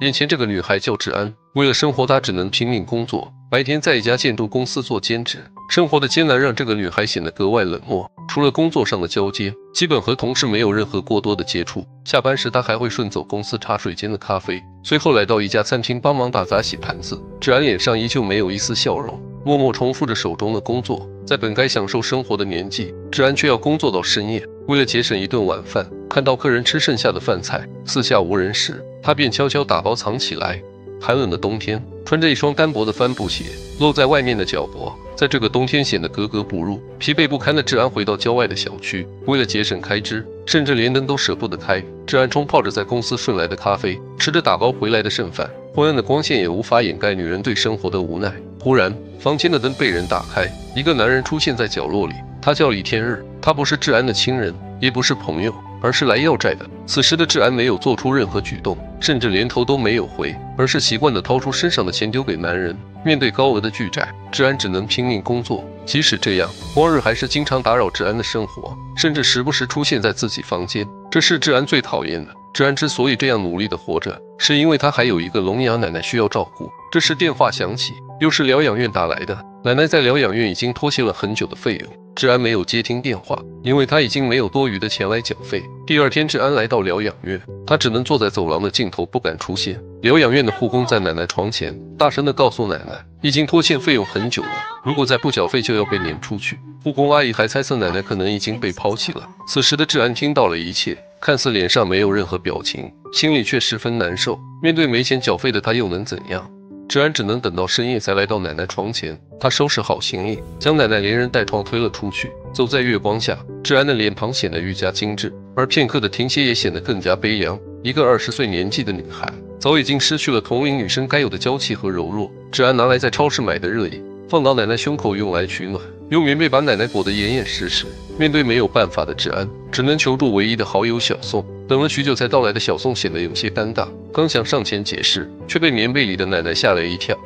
眼前这个女孩叫治安，为了生活，她只能拼命工作，白天在一家建筑公司做兼职。生活的艰难让这个女孩显得格外冷漠，除了工作上的交接，基本和同事没有任何过多的接触。下班时，她还会顺走公司茶水间的咖啡，随后来到一家餐厅帮忙打杂洗盘子。治安脸上依旧没有一丝笑容，默默重复着手中的工作。在本该享受生活的年纪，治安却要工作到深夜。为了节省一顿晚饭，看到客人吃剩下的饭菜，四下无人时，他便悄悄打包藏起来。寒冷的冬天，穿着一双单薄的帆布鞋，露在外面的脚脖，在这个冬天显得格格不入。疲惫不堪的治安回到郊外的小区，为了节省开支，甚至连灯都舍不得开。治安冲泡着在公司顺来的咖啡，吃着打包回来的剩饭，昏暗的光线也无法掩盖女人对生活的无奈。忽然，房间的灯被人打开，一个男人出现在角落里，他叫李天日，他不是治安的亲人，也不是朋友。而是来要债的。此时的治安没有做出任何举动，甚至连头都没有回，而是习惯地掏出身上的钱丢给男人。面对高额的巨债，治安只能拼命工作。即使这样，光日还是经常打扰治安的生活，甚至时不时出现在自己房间。这是治安最讨厌的。治安之所以这样努力的活着，是因为他还有一个聋哑奶奶需要照顾。这时电话响起，又是疗养院打来的。奶奶在疗养院已经拖欠了很久的费用。治安没有接听电话，因为他已经没有多余的钱来缴费。第二天，治安来到疗养院，他只能坐在走廊的尽头，不敢出现。疗养院的护工在奶奶床前大声地告诉奶奶，已经拖欠费用很久了，如果再不缴费，就要被撵出去。护工阿姨还猜测奶奶可能已经被抛弃了。此时的治安听到了一切，看似脸上没有任何表情，心里却十分难受。面对没钱缴费的他，又能怎样？治安只能等到深夜才来到奶奶床前。他收拾好行李，将奶奶连人带床推了出去。走在月光下，治安的脸庞显得愈加精致，而片刻的停歇也显得更加悲凉。一个二十岁年纪的女孩，早已经失去了同龄女生该有的娇气和柔弱。治安拿来在超市买的热饮，放到奶奶胸口用来取暖，用棉被把奶奶裹得严严实实。面对没有办法的治安，只能求助唯一的好友小宋。等了许久才到来的小宋显得有些尴尬，刚想上前解释，却被棉被里的奶奶吓了一跳。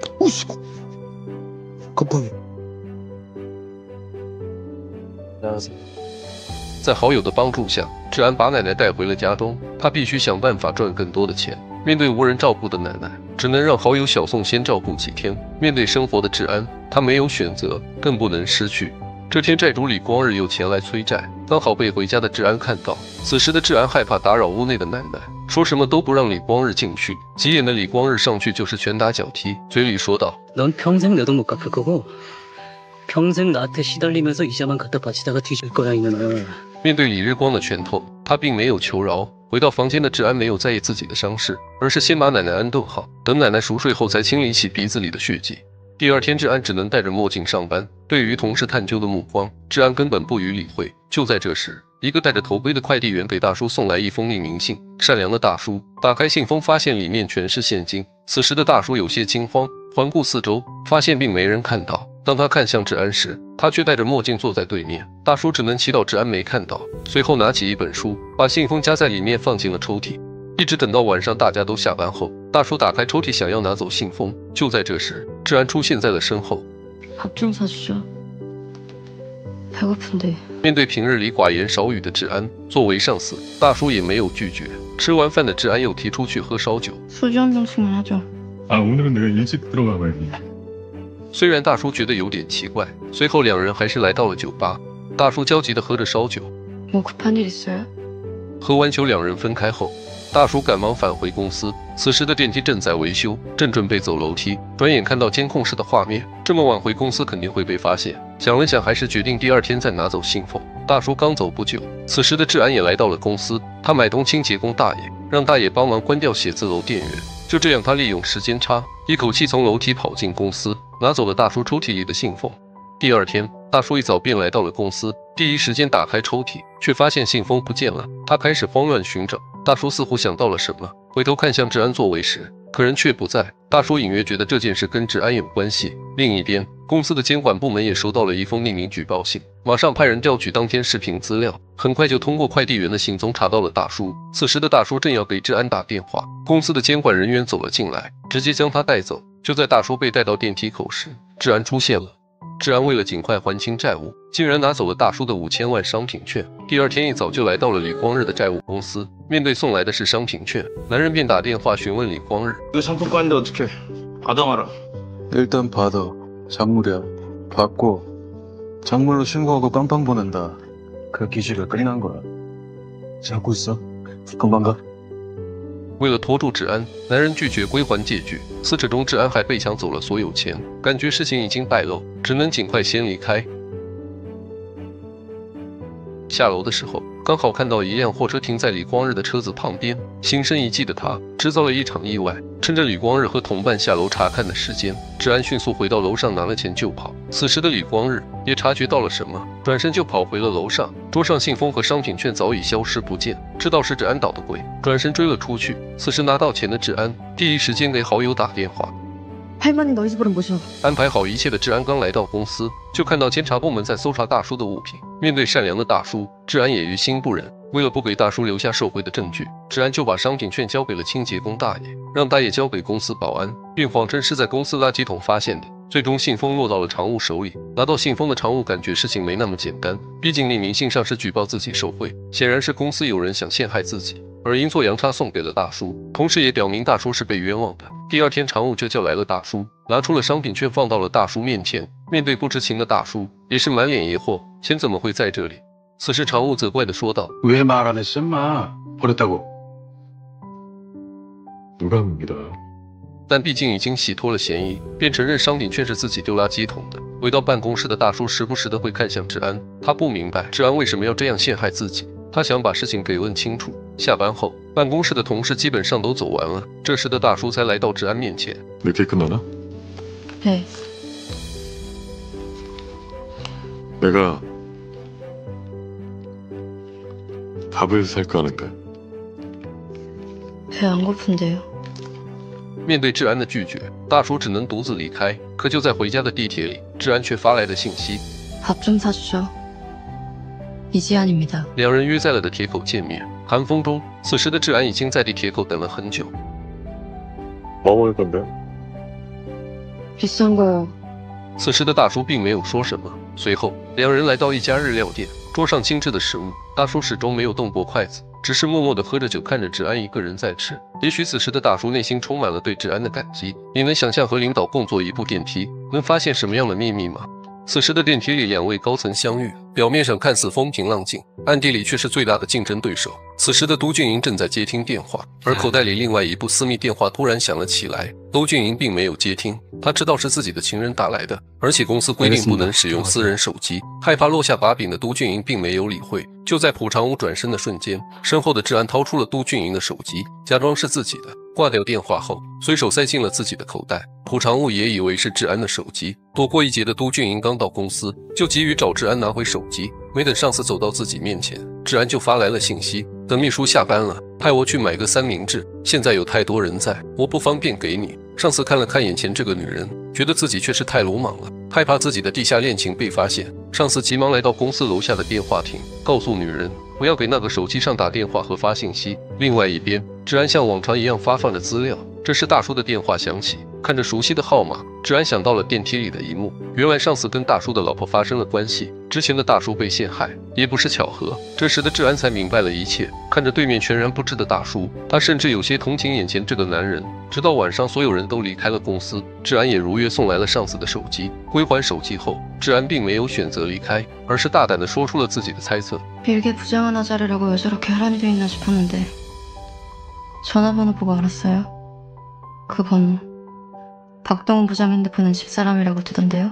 在好友的帮助下，治安把奶奶带回了家中。他必须想办法赚更多的钱。面对无人照顾的奶奶，只能让好友小宋先照顾几天。面对生活的治安，他没有选择，更不能失去。这天，债主李光日又前来催债，刚好被回家的治安看到。此时的治安害怕打扰屋内的奶奶，说什么都不让李光日进去。急眼的李光日上去就是拳打脚踢，嘴里说道：“넌평생내돈못갚을거고평생나한테시달리면서이자만갖다바치다가뒤질거야이년아！”面对李日光的拳头，他并没有求饶。 回到房间的治安没有在意自己的伤势，而是先把奶奶安顿好，等奶奶熟睡后才清理起鼻子里的血迹。第二天，治安只能戴着墨镜上班。对于同事探究的目光，治安根本不予理会。就在这时，一个戴着头盔的快递员给大叔送来一封匿名信。善良的大叔打开信封，发现里面全是现金。此时的大叔有些惊慌，环顾四周，发现并没人看到。当他看向治安时，他却戴着墨镜坐在对面。大叔只能祈祷治安没看到。随后拿起一本书，把信封夹在里面，放进了抽屉。一直等到晚上大家都下班后，大叔打开抽屉想要拿走信封。就在这时，治安出现在了身后。面对平日里寡言少语的治安，作为上司，大叔也没有拒绝。吃完饭的治安又提出去喝烧酒。虽然大叔觉得有点奇怪，随后两人还是来到了酒吧。大叔焦急地喝着烧酒。喝完酒，两人分开后。大叔赶忙返回公司，此时的电梯正在维修，正准备走楼梯，转眼看到监控室的画面，这么晚回公司肯定会被发现。想了想，还是决定第二天再拿走信封。大叔刚走不久，此时的治安也来到了公司，他买通清洁工大爷，让大爷帮忙关掉写字楼电源。就这样，他利用时间差，一口气从楼梯跑进公司，拿走了大叔抽屉里的信封。第二天，大叔一早便来到了公司，第一时间打开抽屉，却发现信封不见了。他开始慌乱寻找。大叔似乎想到了什么，回头看向治安座位时，可人却不在。大叔隐约觉得这件事跟治安有关系。另一边，公司的监管部门也收到了一封匿名举报信，马上派人调取当天视频资料，很快就通过快递员的行踪查到了大叔。此时的大叔正要给治安打电话，公司的监管人员走了进来，直接将他带走。就在大叔被带到电梯口时，治安出现了。治安为了尽快还清债务，竟然拿走了大叔的五千万商品券。 第二天一早就来到了李光日的债务公司。面对送来的是商品券，男人便打电话询问李光日。 이거 상품권인데 어떡해 받아마라 일단 받아. 작물이야. 받고 작물로 신고하고 깜빵 보낸다. 그 기시가 끝난 거야. 잡고 있어. 금방 가. 为了拖住治安，男人拒绝归还借据。撕扯中，治安还被抢走了所有钱，感觉事情已经败露，只能尽快先离开。下楼的时候， 刚好看到一辆货车停在李光日的车子旁边。心生一计的他，制造了一场意外。趁着李光日和同伴下楼查看的时间，治安迅速回到楼上拿了钱就跑。此时的李光日也察觉到了什么，转身就跑回了楼上。桌上信封和商品券早已消失不见，知道是治安捣的鬼，转身追了出去。此时拿到钱的治安第一时间给好友打电话，安排好一切的治安刚来到公司就看到监察部门在搜查大叔的物品面对善良的大叔治安也于心不忍为了不给大叔留下受贿的证据治安就把商品券交给了清洁工大爷。让大爷交给公司保安并谎称是在公司垃圾桶发现的最终信封落到了常务手里。拿到信封的常务感觉事情没那么简单毕竟匿名信上是举报自己受贿显然是公司有人想陷害自己。而阴错阳差送给了大叔，同时也表明大叔是被冤枉的。第二天，常务就叫来了大叔，拿出了商品券放到了大叔面前。面对不知情的大叔，也是满脸疑惑，钱怎么会在这里？此时，常务责怪的说道 왜 말 안 했어, 인마? 버렸다고. 누가 믿어? 但毕竟已经洗脱了嫌疑，便承认商品券是自己丢垃圾桶的。回到办公室的大叔时不时的会看向治安，他不明白治安为什么要这样陷害自己， 他想把事情给问清楚。下班后，办公室的同事基本上都走完了，这时的大叔才来到治安面前。 늦게 끝나나? 네. 내가 밥을 살까 하는데 배 안 고픈데요. 面对治安的拒绝，大叔只能独自离开。可就在回家的地铁里，治安却发来的信息， 밥 좀 사주죠. 이지안입니다. 两人约在了的铁口见面。寒风中，此时的治安已经在地铁口等了很久。 뭐 먹을 건데? 비싼 거요. 此时的大叔并没有说什么。随后，两人来到一家日料店，桌上精致的食物，大叔始终没有动过筷子，只是默默地喝着酒，看着治安一个人在吃。也许此时的大叔内心充满了对治安的感激。你能想象和领导共坐一部电梯，能发现什么样的秘密吗？ 此时的电梯里，两位高层相遇，表面上看似风平浪静，暗地里却是最大的竞争对手。此时的都俊英正在接听电话，而口袋里另外一部私密电话突然响了起来。都俊英并没有接听，他知道是自己的情人打来的，而且公司规定不能使用私人手机。害怕落下把柄的都俊英并没有理会。就在朴长武转身的瞬间，身后的治安掏出了都俊英的手机，假装是自己的。挂掉电话后，随手塞进了自己的口袋。朴长武也以为是治安的手机。躲过一劫的都俊英刚到公司，就急于找治安拿回手机。没等上司走到自己面前，治安就发来了信息：等秘书下班了，派我去买个三明治。现在有太多人在，我不方便给你。上司看了看眼前这个女人，觉得自己确实太鲁莽了，害怕自己的地下恋情被发现。上司急忙来到公司楼下的电话亭，告诉女人不要给那个手机上打电话和发信息。另外一边，治安像往常一样发放着资料。这时大叔的电话响起，看着熟悉的号码，治安想到了电梯里的一幕。原来上司跟大叔的老婆发生了关系，之前的大叔被陷害，也不是巧合。这时的治安才明白了一切，看着对面全然不知的大叔，他甚至有些同情眼前这个男人。直到晚上，所有人都离开了公司，治安也如约送来了上司的手机。归还手机后，治安并没有选择离开，而是大胆地说出了自己的猜测。 일개 부장 하나 자르려고 왜 저렇게 혈안이 돼 있나 싶었는데 전화번호 보고 알았어요. 그 번호 박동훈 부장 핸드폰은 집사람이라고 뜨던데요.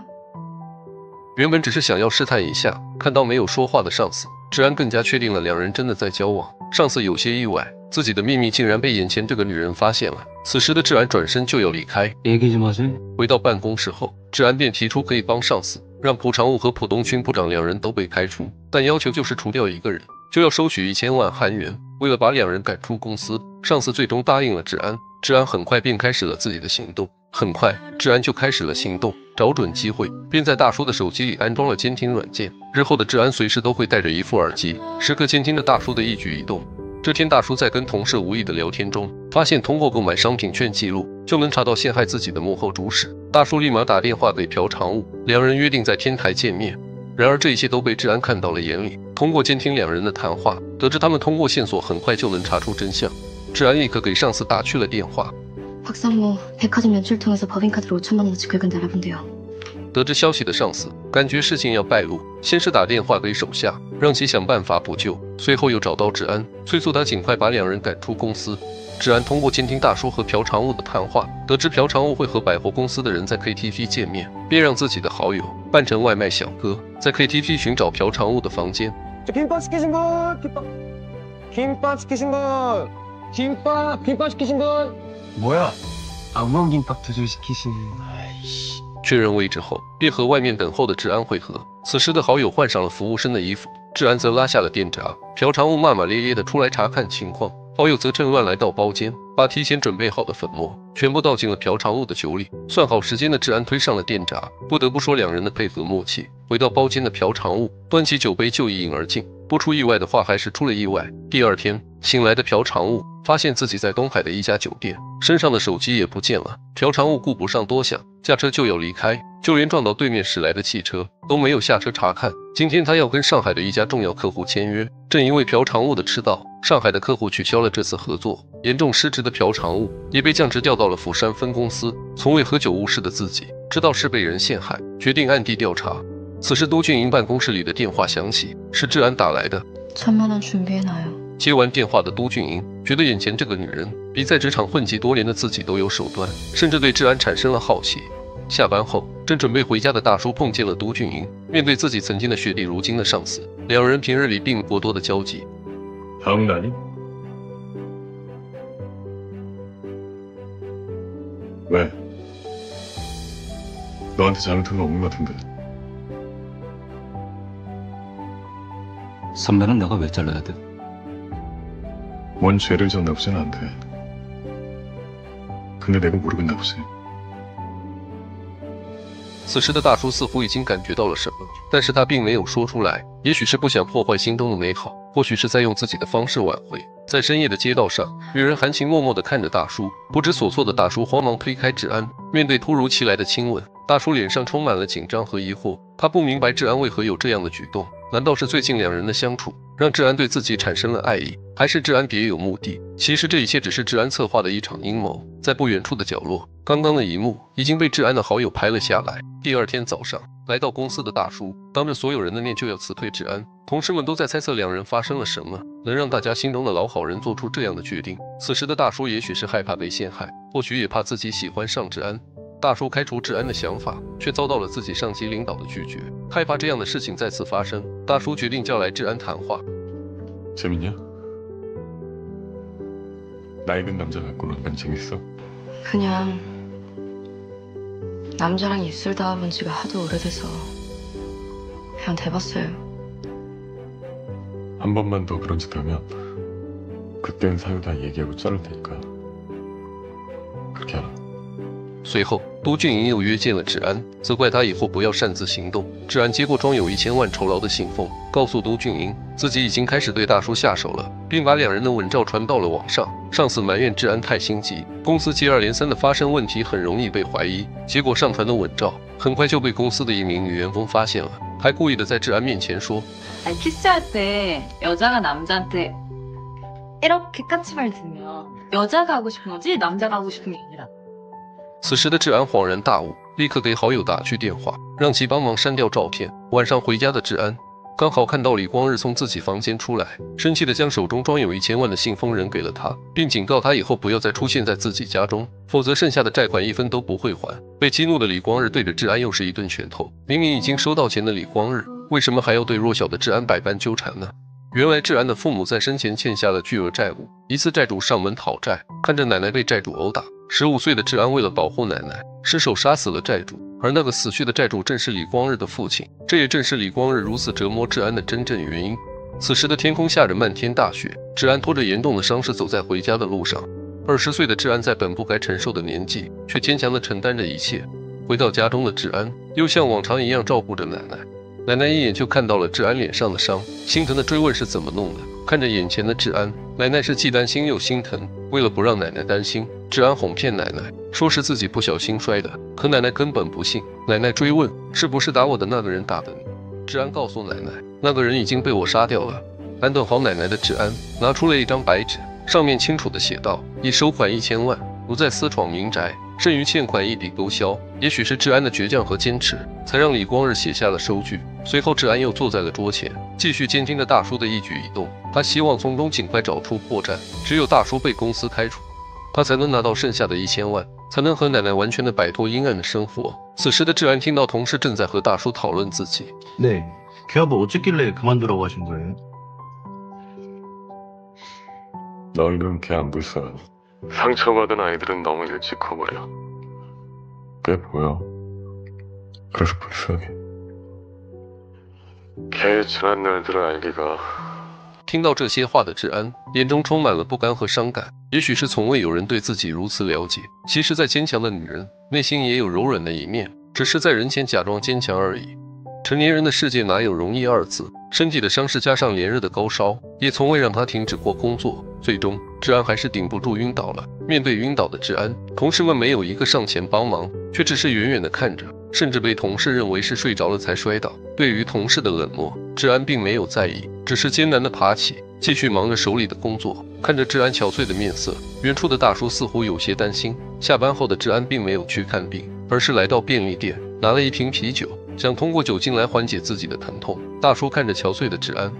原本只是想要试探一下，看到没有说话的上司，治安更加确定了两人真的在交往。上司有些意外，自己的秘密竟然被眼前这个女人发现了。此时的治安转身就要离开， 얘기 좀 하세요. 回到办公室后，治安便提出可以帮上司，让朴长武和浦东勋部长两人都被开除，但要求就是除掉一个人，就要收取一千万韩元。为了把两人赶出公司，上司最终答应了治安。 治安很快便开始了自己的行动。很快，治安就开始了行动，找准机会，便在大叔的手机里安装了监听软件。日后的治安随时都会带着一副耳机，时刻监听着大叔的一举一动。这天，大叔在跟同事无意的聊天中，发现通过购买商品券记录就能查到陷害自己的幕后主使。大叔立马打电话给朴长武，两人约定在天台见面。然而这一切都被治安看到了眼里。通过监听两人的谈话，得知他们通过线索很快就能查出真相。治安立刻给上司打去了电话。 박상무 백화점 연출 통해서 법인카드로 5천만 원어치 긁은 알아본대요. 得知消息的上司感觉事情要败露，先是打电话给手下，让其想办法补救，随后又找到治安，催促他尽快把两人赶出公司。治安通过监听大叔和朴长物的谈话，得知朴长物会和百货公司的人在 KTV 见面，便让自己的好友扮成外卖小哥，在 KTV 寻找朴长物的房间。 저 김밥 시키신 분! 김밥! 김밥 시키신 분! 김밥! 김밥 시키신 분! 뭐야? 악몽김밥 두 줄 시키신 确认位置后，便和外面等候的治安会合。此时的好友换上了服务生的衣服，治安则拉下了电闸。朴长物骂骂咧咧的出来查看情况，好友则趁乱来到包间，把提前准备好的粉末全部倒进了朴长物的酒里。算好时间的治安推上了电闸，不得不说两人的配合默契。回到包间的朴长物端起酒杯就一饮而尽， 不出意外的话还是出了意外。第二天醒来的朴长务发现自己在东海的一家酒店，身上的手机也不见了。朴长务顾不上多想，驾车就要离开，就连撞到对面驶来的汽车都没有下车查看。今天他要跟上海的一家重要客户签约，正因为朴长务的迟到，上海的客户取消了这次合作。严重失职的朴长务也被降职调到了釜山分公司。从未喝酒误事的自己，知道是被人陷害，决定暗地调查。此时，都俊营办公室里的电话响起，是治安打来的。 천만 원 준비해놔요. 接完电话的都俊营觉得眼前这个女人比在职场混迹多年的自己都有手段，甚至对治安产生了好奇。下班后，正准备回家的大叔碰见了都俊营。面对自己曾经的学弟，如今的上司，两人平日里并不多的交集。 다음 날이? 왜? 너한테 잘못한 거 없는 것 같은데 선배는 내가 왜 잘라야 돼? 뭔 죄를 졌나 보지는 않대 근데 내가 모르겠나 보지 此时的大叔似乎已经感觉到了什么，但是他并没有说出来。也许是不想破坏心中的美好，或许是在用自己的方式挽回。在深夜的街道上，女人含情脉脉地看着大叔，不知所措的大叔慌忙推开治安。面对突如其来的亲吻，大叔脸上充满了紧张和疑惑。他不明白治安为何有这样的举动， 难道是最近两人的相处让治安对自己产生了爱意，还是治安别有目的？其实这一切只是治安策划的一场阴谋。在不远处的角落，刚刚的一幕已经被治安的好友拍了下来。第二天早上，来到公司的大叔当着所有人的面就要辞退治安，同事们都在猜测两人发生了什么，能让大家心中的老好人做出这样的决定。此时的大叔也许是害怕被陷害，或许也怕自己喜欢上治安。大叔开除治安的想法，却遭到了自己上级领导的拒绝。害怕这样的事情再次发生，大叔决定叫来治安谈话。 재밌냐? 나이 든 남자 갖고 놀면 재밌어? 그냥 남자랑 입술 닿아본 지가 하도 오래돼서 그냥 대봤어요. 한 번만 더 그런 짓 하면 그땐 사유 다 얘기하고 자를 테니까 그렇게 하라 随后，都俊营又约见了治安，责怪他以后不要擅自行动。治安接过装有一千万酬劳的信封，告诉都俊营自己已经开始对大叔下手了，并把两人的吻照传到了网上。上司埋怨治安太心急，公司接二连三的发生问题，很容易被怀疑。结果上传的吻照很快就被公司的一名女员工发现了，还故意的在治安面前说 아니 키스할 때 여자가 남자한테 이렇게 까치발 들면 여자가 하고 싶은 거지 남자가 하고 싶은 게 아니라 此时的治安恍然大悟，立刻给好友打去电话，让其帮忙删掉照片。晚上回家的治安刚好看到李光日从自己房间出来，生气的将手中装有一千万的信封扔给了他，并警告他以后不要再出现在自己家中，否则剩下的债款一分都不会还。被激怒的李光日对着治安又是一顿拳头。明明已经收到钱的李光日，为什么还要对弱小的治安百般纠缠呢？原来治安的父母在生前欠下了巨额债务，一次债主上门讨债，看着奶奶被债主殴打。十五岁的治安为了保护奶奶，失手杀死了债主，而那个死去的债主正是李光日的父亲。这也正是李光日如此折磨治安的真正原因。此时的天空下着漫天大雪，治安拖着严重的伤势走在回家的路上。二十岁的治安在本不该承受的年纪，却坚强地承担着一切。回到家中的治安，又像往常一样照顾着奶奶。奶奶一眼就看到了治安脸上的伤，心疼的追问是怎么弄的。看着眼前的治安，奶奶是既担心又心疼。为了不让奶奶担心，治安哄骗奶奶，说是自己不小心摔的。可奶奶根本不信。奶奶追问：“是不是打我的那个人打的你？”治安告诉奶奶，那个人已经被我杀掉了。安顿好奶奶的治安拿出了一张白纸，上面清楚的写道：已收款一千万，不再私闯民宅，剩余欠款一笔勾销。也许是治安的倔强和坚持，才让李光日写下了收据。随后，治安又坐在了桌前，继续监听着大叔的一举一动。他希望从中尽快找出破绽，只有大叔被公司开除，他才能拿到剩下的一千万。才能和奶奶完全的摆脱阴暗的生活。此时的志安听到同事正在和大叔讨论自己。네개업을어쨌길래그만두라고하신거예요넌그렇게안불쌍하니 상처받은아이들은너무일찍커버려꽤보여그래서불쌍해걔지난날들을알기가听到这些话的治安，眼中充满了不甘和伤感。也许是从未有人对自己如此了解。其实，再坚强的女人，内心也有柔软的一面，只是在人前假装坚强而已。成年人的世界哪有容易二字？身体的伤势加上连日的高烧，也从未让他停止过工作。 最终，治安还是顶不住晕倒了。面对晕倒的治安，同事们没有一个上前帮忙，却只是远远的看着，甚至被同事认为是睡着了才摔倒。对于同事的冷漠，治安并没有在意。只是艰难的爬起，继续忙着手里的工作。看着治安憔悴的面色，远处的大叔似乎有些担心。下班后的治安并没有去看病，而是来到便利店拿了一瓶啤酒，想通过酒精来缓解自己的疼痛。大叔看着憔悴的治安，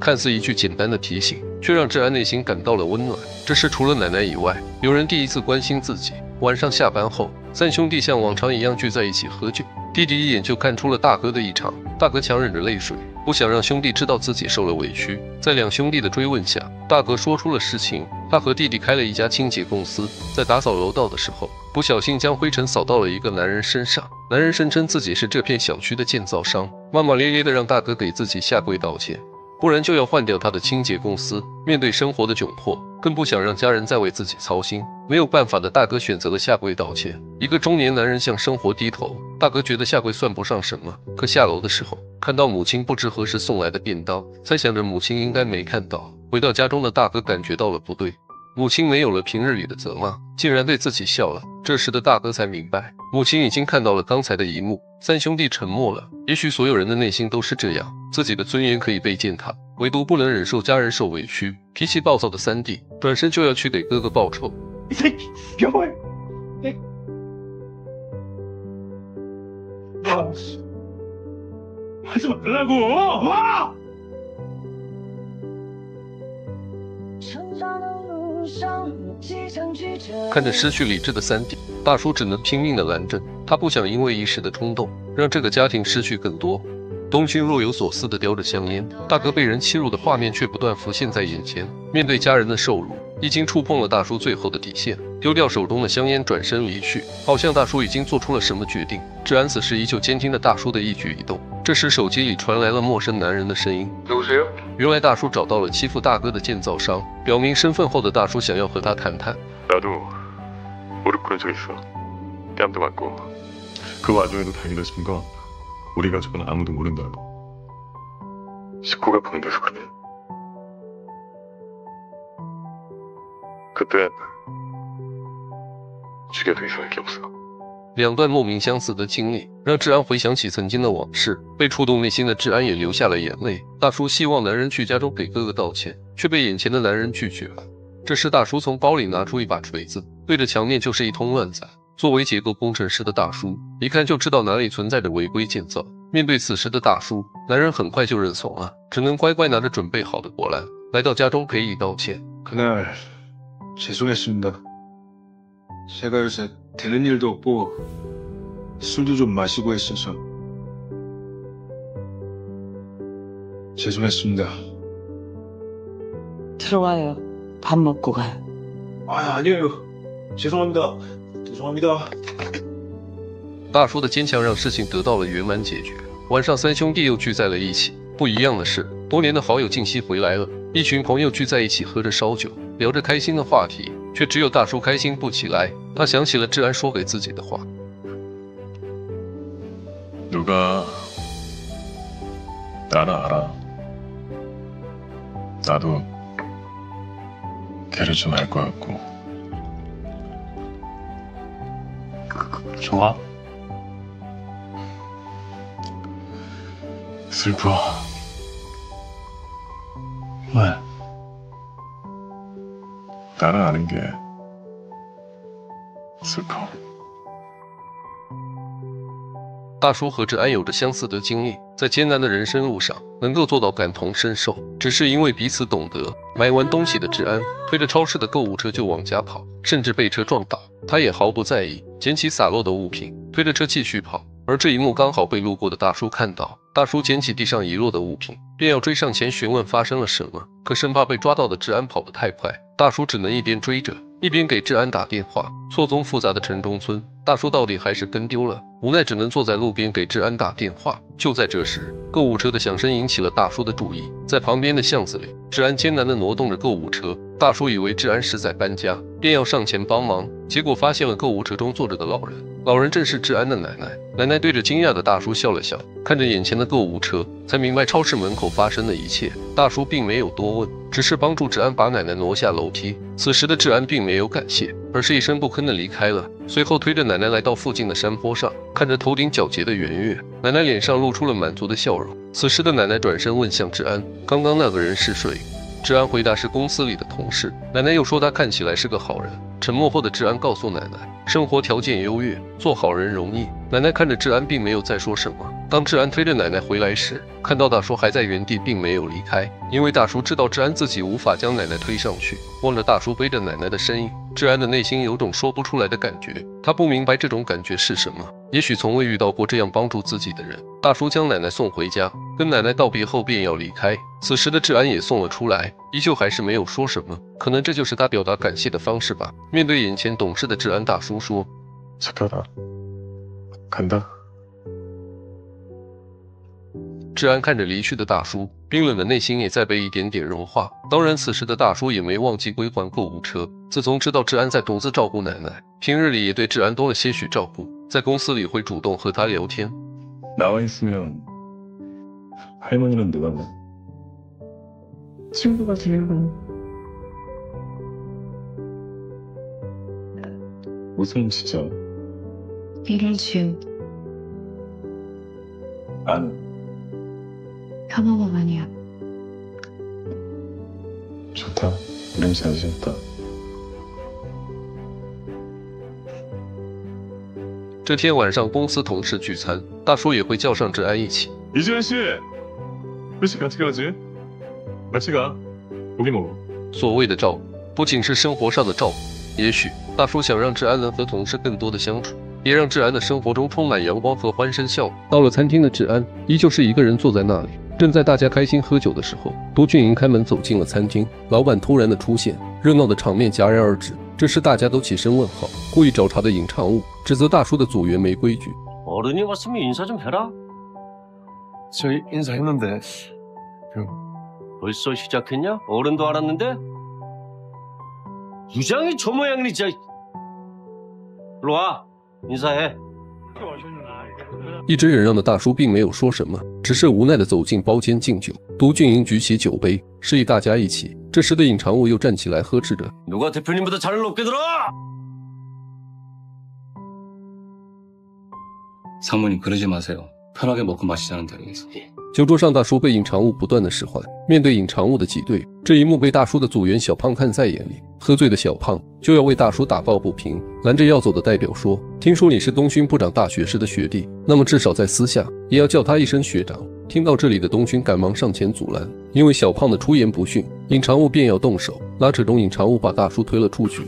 看似一句简单的提醒，却让治安内心感到了温暖。这是除了奶奶以外，有人第一次关心自己。晚上下班后，三兄弟像往常一样聚在一起喝酒。弟弟一眼就看出了大哥的异常，大哥强忍着泪水，不想让兄弟知道自己受了委屈。在两兄弟的追问下，大哥说出了实情：他和弟弟开了一家清洁公司，在打扫楼道的时候，不小心将灰尘扫到了一个男人身上。男人声称自己是这片小区的建造商，骂骂咧咧的让大哥给自己下跪道歉。不然就要换掉他的清洁公司。面对生活的窘迫，更不想让家人再为自己操心。没有办法的大哥选择了下跪道歉。一个中年男人向生活低头。大哥觉得下跪算不上什么，可下楼的时候看到母亲不知何时送来的便当，猜想着母亲应该没看到。回到家中的大哥感觉到了不对。母亲没有了平日里的责骂，竟然对自己笑了。这时的大哥才明白，母亲已经看到了刚才的一幕。三兄弟沉默了。也许所有人的内心都是这样，自己的尊严可以被践踏，唯独不能忍受家人受委屈。脾气暴躁的三弟转身就要去给哥哥报仇。看着失去理智的三弟，大叔只能拼命的拦着。他不想因为一时的冲动，让这个家庭失去更多。东勋若有所思的叼着香烟，大哥被人欺辱的画面却不断浮现在眼前。面对家人的受辱，已经触碰了大叔最后的底线，丢掉手中的香烟，转身离去，好像大叔已经做出了什么决定。治安此时依旧监听着大叔的一举一动。这时，手机里传来了陌生男人的声音。原来大叔找到了欺负大哥的建造商，表明身份后的大叔想要和他谈谈。나도무릎꿇은적있어뺨도맞고그와중에도다행이다싶은건우리가족은아무도모른다고식구가보낸다서그러 그땐죽여도이상할게없어两段莫名相似的经历，让治安回想起曾经的往事，被触动内心的治安也流下了眼泪。大叔希望男人去家中给哥哥道歉，却被眼前的男人拒绝了。这时，大叔从包里拿出一把锤子，对着墙面就是一通乱砸。作为结构工程师的大叔，一看就知道哪里存在着违规建造。面对此时的大叔，男人很快就认怂了，只能乖乖拿着准备好的果篮来到家中赔礼道歉。그날 죄송했습니다제가요새되는일도없고술도좀마시고했어서죄송했습니다 들어와요밥먹고가요아아니에요죄송합니다죄송합니다大叔的坚强让事情得到了圆满解决。晚上，三兄弟又聚在了一起。不一样的是，多年的好友静熙回来了，一群朋友聚在一起喝着烧酒， 聊着开心的话题，却只有大叔开心不起来。他想起了志安说给自己的话。누가나를알아나도걔를좀알것같고좋아 슬퍼. 왜? 나는 아는 게 슬퍼. 大叔和志安有着相似的经历，在艰难的人生路上能够做到感同身受，只是因为彼此懂得。买完东西的志安推着超市的购物车就往家跑，甚至被车撞倒，他也毫不在意，捡起洒落的物品，推着车继续跑。而这一幕刚好被路过的大叔看到，大叔捡起地上遗落的物品，便要追上前询问发生了什么，可生怕被抓到的志安跑得太快， 大叔只能一边追着，一边给治安打电话。错综复杂的城中村，大叔到底还是跟丢了。无奈只能坐在路边给治安打电话。就在这时，购物车的响声引起了大叔的注意。在旁边的巷子里，治安艰难地挪动着购物车。大叔以为治安是在搬家，便要上前帮忙，结果发现了购物车中坐着的老人。老人正是治安的奶奶。奶奶对着惊讶的大叔笑了笑，看着眼前的购物车，才明白超市门口发生的一切。大叔并没有多问，只是帮助治安把奶奶挪下楼梯。此时的治安并没有感谢，而是一声不吭地离开了。随后推着奶奶来到附近的山坡上，看着头顶皎洁的圆月，奶奶脸上露出了满足的笑容。此时的奶奶转身问向治安：“刚刚那个人是谁？”治安回答是公司里的同事。奶奶又说他看起来是个好人。沉默后的治安告诉奶奶，生活条件优越，做好人容易。奶奶看着治安，并没有再说什么。当治安推着奶奶回来时，看到大叔还在原地，并没有离开，因为大叔知道治安自己无法将奶奶推上去。望着大叔背着奶奶的身影，治安的内心有种说不出来的感觉。他不明白这种感觉是什么，也许从未遇到过这样帮助自己的人。大叔将奶奶送回家，跟奶奶道别后便要离开。此时的志安也送了出来，依旧还是没有说什么。可能这就是他表达感谢的方式吧。面对眼前懂事的志安大叔说：“착하다간다。”志安看着离去的大叔，冰冷的内心也在被一点点融化。当然，此时的大叔也没忘记归还购物车。自从知道志安在独自照顾奶奶，平日里也对志安多了些许照顾，在公司里会主动和他聊天。나와있으면 할머니는누가봐 친구가 들고 무슨 진짜 이름 지은 아는 현아가 아니야. 좋다. 이름 잘 지었다. 这天晚上，公司同事聚餐，大叔也会叫上志安一起。 이주현 씨, 회식 같이 가지? 같이 가. 고기 먹어. 所谓的照顾，不仅是生活上的照顾，也许大叔想让志安能和同事更多的相处，也让志安的生活中充满阳光和欢声笑语。到了餐厅的志安，依旧是一个人坐在那里。正在大家开心喝酒的时候，都俊营开门走进了餐厅。老板突然的出现，热闹的场面戛然而止。这时大家都起身问好。故意找茬的尹长务指责大叔的组员没规矩。 어른이 왔으면 인사 좀 해라. 저희 인사했는데 벌써 시작했냐? 어른도 알았는데? 부장이 저 모양이니 진짜. 일로 와. 인사해. 一直忍让的大叔并没有说什么，只是无奈的走进包间敬酒。都俊营举起酒杯，示意大家一起。这时的尹长务又站起来呵斥着 누가 대표님보다 자를 높게 들어? 사모님 그러지 마세요. 편하게 먹고 마시자는 자리에서. 酒桌上，大叔被尹长务不断的使唤。面对尹长务的挤兑，这一幕被大叔的组员小胖看在眼里。喝醉的小胖就要为大叔打抱不平，拦着要走的代表说：“听说你是东勋部长大学时的学弟，那么至少在私下也要叫他一声学长。”听到这里的东勋赶忙上前阻拦，因为小胖的出言不逊，尹长务便要动手，拉扯中，尹长务把大叔推了出去。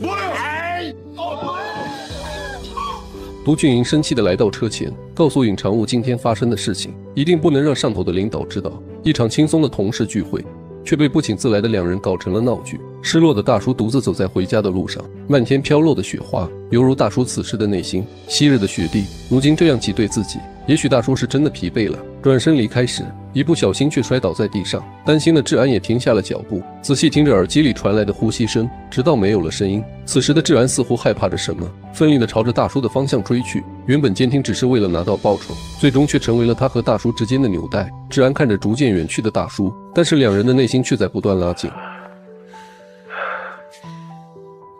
卢俊英生气地来到车前，告诉尹长务今天发生的事情，一定不能让上头的领导知道。一场轻松的同事聚会，却被不请自来的两人搞成了闹剧。失落的大叔独自走在回家的路上，漫天飘落的雪花，犹如大叔此时的内心。昔日的雪地，如今这样挤兑自己，也许大叔是真的疲惫了。转身离开时，一不小心却摔倒在地上。担心的治安也停下了脚步，仔细听着耳机里传来的呼吸声，直到没有了声音。此时的治安似乎害怕着什么，奋力地朝着大叔的方向追去。原本监听只是为了拿到报酬，最终却成为了他和大叔之间的纽带。治安看着逐渐远去的大叔，但是两人的内心却在不断拉近。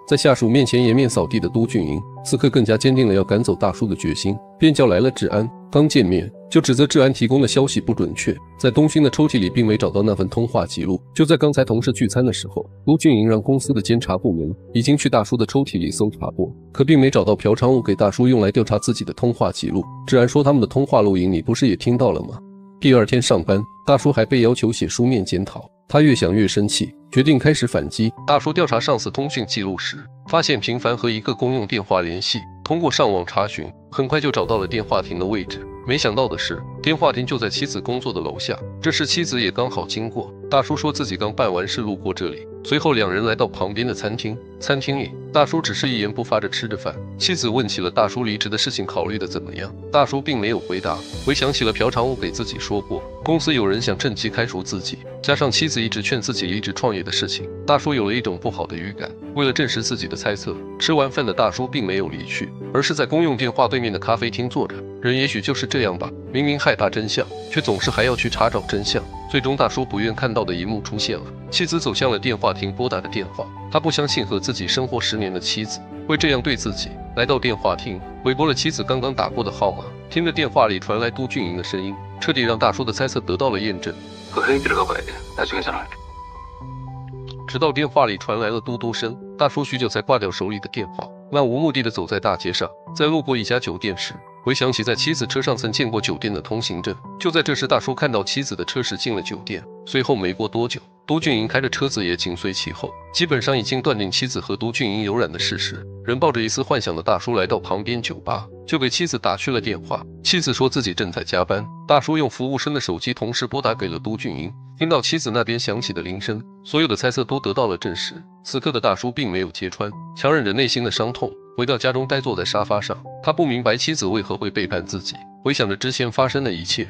在下属面前颜面扫地的都俊营，此刻更加坚定了要赶走大叔的决心，便叫来了治安。刚见面就指责治安提供的消息不准确，在东勋的抽屉里并没找到那份通话记录。就在刚才同事聚餐的时候，卢俊营让公司的监察部门已经去大叔的抽屉里搜查过，可并没找到朴昌武给大叔用来调查自己的通话记录。治安说他们的通话录音你不是也听到了吗？第二天上班，大叔还被要求写书面检讨，他越想越生气，决定开始反击。大叔调查上司通讯记录时，发现频繁和一个公用电话联系。通过上网查询，很快就找到了电话亭的位置。没想到的是，电话亭就在妻子工作的楼下。这时妻子也刚好经过。大叔说自己刚办完事路过这里，随后两人来到旁边的餐厅。餐厅里，大叔只是一言不发着吃着饭。妻子问起了大叔离职的事情，考虑的怎么样？大叔并没有回答，回想起了朴长武给自己说过，公司有人想趁机开除自己，加上妻子一直劝自己离职创业的事情，大叔有了一种不好的预感。为了证实自己的猜测，吃完饭的大叔并没有离去。而是在公用电话对面的咖啡厅坐着。人也许就是这样吧，明明害怕真相，却总是还要去查找真相。最终，大叔不愿看到的一幕出现了：妻子走向了电话亭，拨打的电话。他不相信和自己生活十年的妻子会这样对自己。来到电话亭，回拨了妻子刚刚打过的号码，听着电话里传来都俊英的声音，彻底让大叔的猜测得到了验证。直到电话里传来了嘟嘟声，大叔许久才挂掉手里的电话。漫无目的的走在大街上，在路过一家酒店时，回想起在妻子车上曾见过酒店的通行证。就在这时，大叔看到妻子的车驶进了酒店。随后没过多久，都俊英开着车子也紧随其后，基本上已经断定妻子和都俊英有染的事实。仍抱着一丝幻想的大叔来到旁边酒吧，就给妻子打去了电话。妻子说自己正在加班。大叔用服务生的手机同时拨打给了都俊英，听到妻子那边响起的铃声，所有的猜测都得到了证实。此刻的大叔并没有揭穿，强忍着内心的伤痛，回到家中呆坐在沙发上。他不明白妻子为何会背叛自己，回想着之前发生的一切。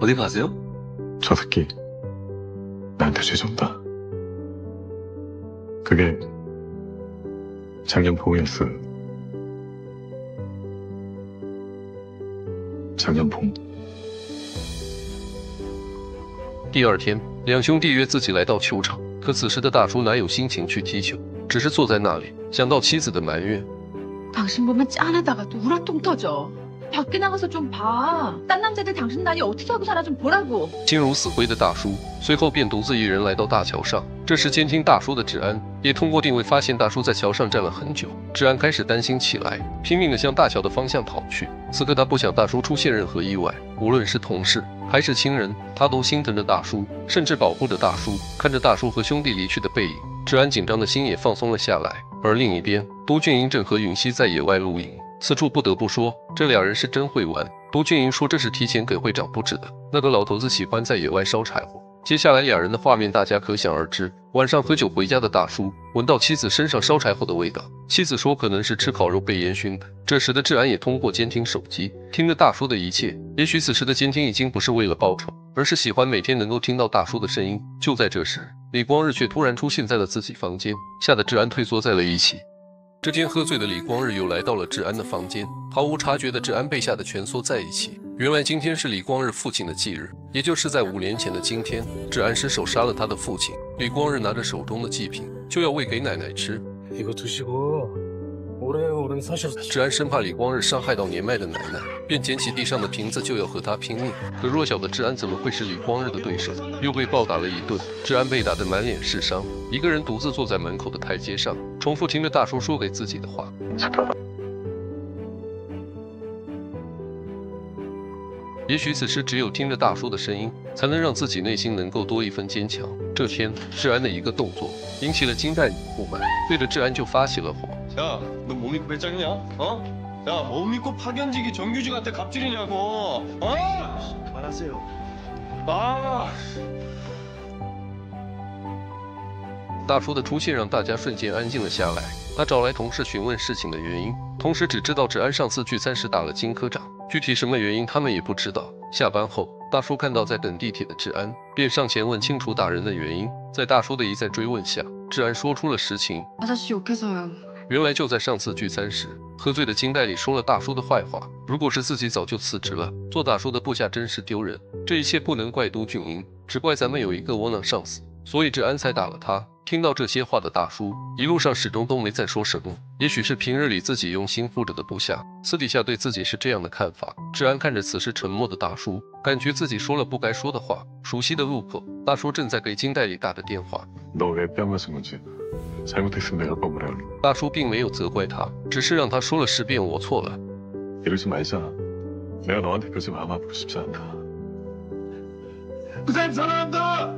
감이떠봤어요어디가세요저새끼나한테죄송다그게작년봄이었어요작년봄第二天，两兄弟约自己来到球场，可此时的大叔哪有心情去踢球，只是坐在那里，想到妻子的埋怨。 당신보면짠하다가도우라통터져 밖에나가서좀봐딴남자들당신나이어떻게하고살아좀보라고心如死灰的大叔随后便独自一人来到大桥上。这时监听大叔的治安也通过定位发现大叔在桥上站了很久，治安开始担心起来，拼命的向大桥的方向跑去。此刻他不想大叔出现任何意外，无论是同事还是亲人，他都心疼着大叔，甚至保护着大叔。看着大叔和兄弟离去的背影，治安紧张的心也放松了下来。而另一边，都俊英正和允熙在野外露营。 此处不得不说，这两人是真会玩。都俊英说这是提前给会长布置的，那个老头子喜欢在野外烧柴火。接下来两人的画面大家可想而知。晚上喝酒回家的大叔闻到妻子身上烧柴火的味道，妻子说可能是吃烤肉被烟熏的。这时的治安也通过监听手机听着大叔的一切。也许此时的监听已经不是为了报仇，而是喜欢每天能够听到大叔的声音。就在这时，李光日却突然出现在了自己房间，吓得治安退缩在了一起。这天喝醉的李光日又来到了治安的房间，毫无察觉的治安被吓得蜷缩在一起。原来今天是李光日父亲的忌日，也就是在五年前的今天，治安失手杀了他的父亲。李光日拿着手中的祭品，就要喂给奶奶吃。治安生怕李光日伤害到年迈的奶奶，便捡起地上的瓶子就要和他拼命。可弱小的治安怎么会是李光日的对手？又被暴打了一顿，治安被打得满脸是伤，一个人独自坐在门口的台阶上，重复听着大叔说给自己的话。也许此时只有听着大叔的声音，才能让自己内心能够多一分坚强。这天，治安的一个动作引起了金代理的不满，对着治安就发起了火。야, 너 뭐 믿고 배짱이냐? 어? 야, 뭐 믿고 파견직이 정규직한테 갑질이냐고? 어? 그만하세요. 아. 大叔的出现让大家瞬间安静了下来。他找来同事询问事情的原因，同时只知道治安上次聚餐时打了金科长，具体什么原因他们也不知道。下班后，大叔看到在等地铁的治安，便上前问清楚打人的原因。在大叔的一再追问下，治安说出了实情。 原来就在上次聚餐时喝醉的金代理说了大叔的坏话。如果是自己早就辞职了做大叔的部下真是丢人。这一切不能怪都俊英只怪咱们有一个窝囊上司。所以治安才打了他听到这些话的大叔一路上始终都没再说什么。也许是平日里自己用心护着的部下私底下对自己是这样的看法。治安看着此时沉默的大叔感觉自己说了不该说的话熟悉的路口大叔正在给金代理打的电话。大叔并没有责怪他，只是让他说了十遍我错了。이말내가너한테아싶지않 다. 한.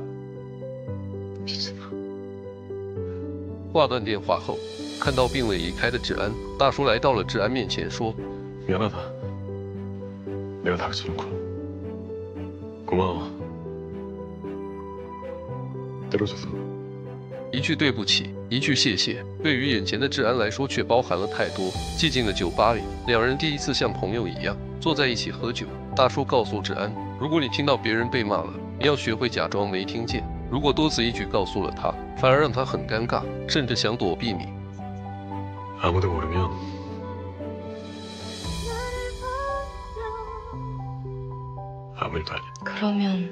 挂断电话后，看到并未离开的治安，大叔来到了治安面前说：“原谅他，那个大叔辛苦了。고마 워. 들어줘 서. 一句对不起。”一句谢谢，对于眼前的志安来说却包含了太多。寂静的酒吧里，两人第一次像朋友一样坐在一起喝酒。大叔告诉志安，如果你听到别人被骂了，你要学会假装没听见。如果多此一举告诉了他，反而让他很尴尬，甚至想躲避你。 아무도 모르면 아무 일도 아니야. 그러면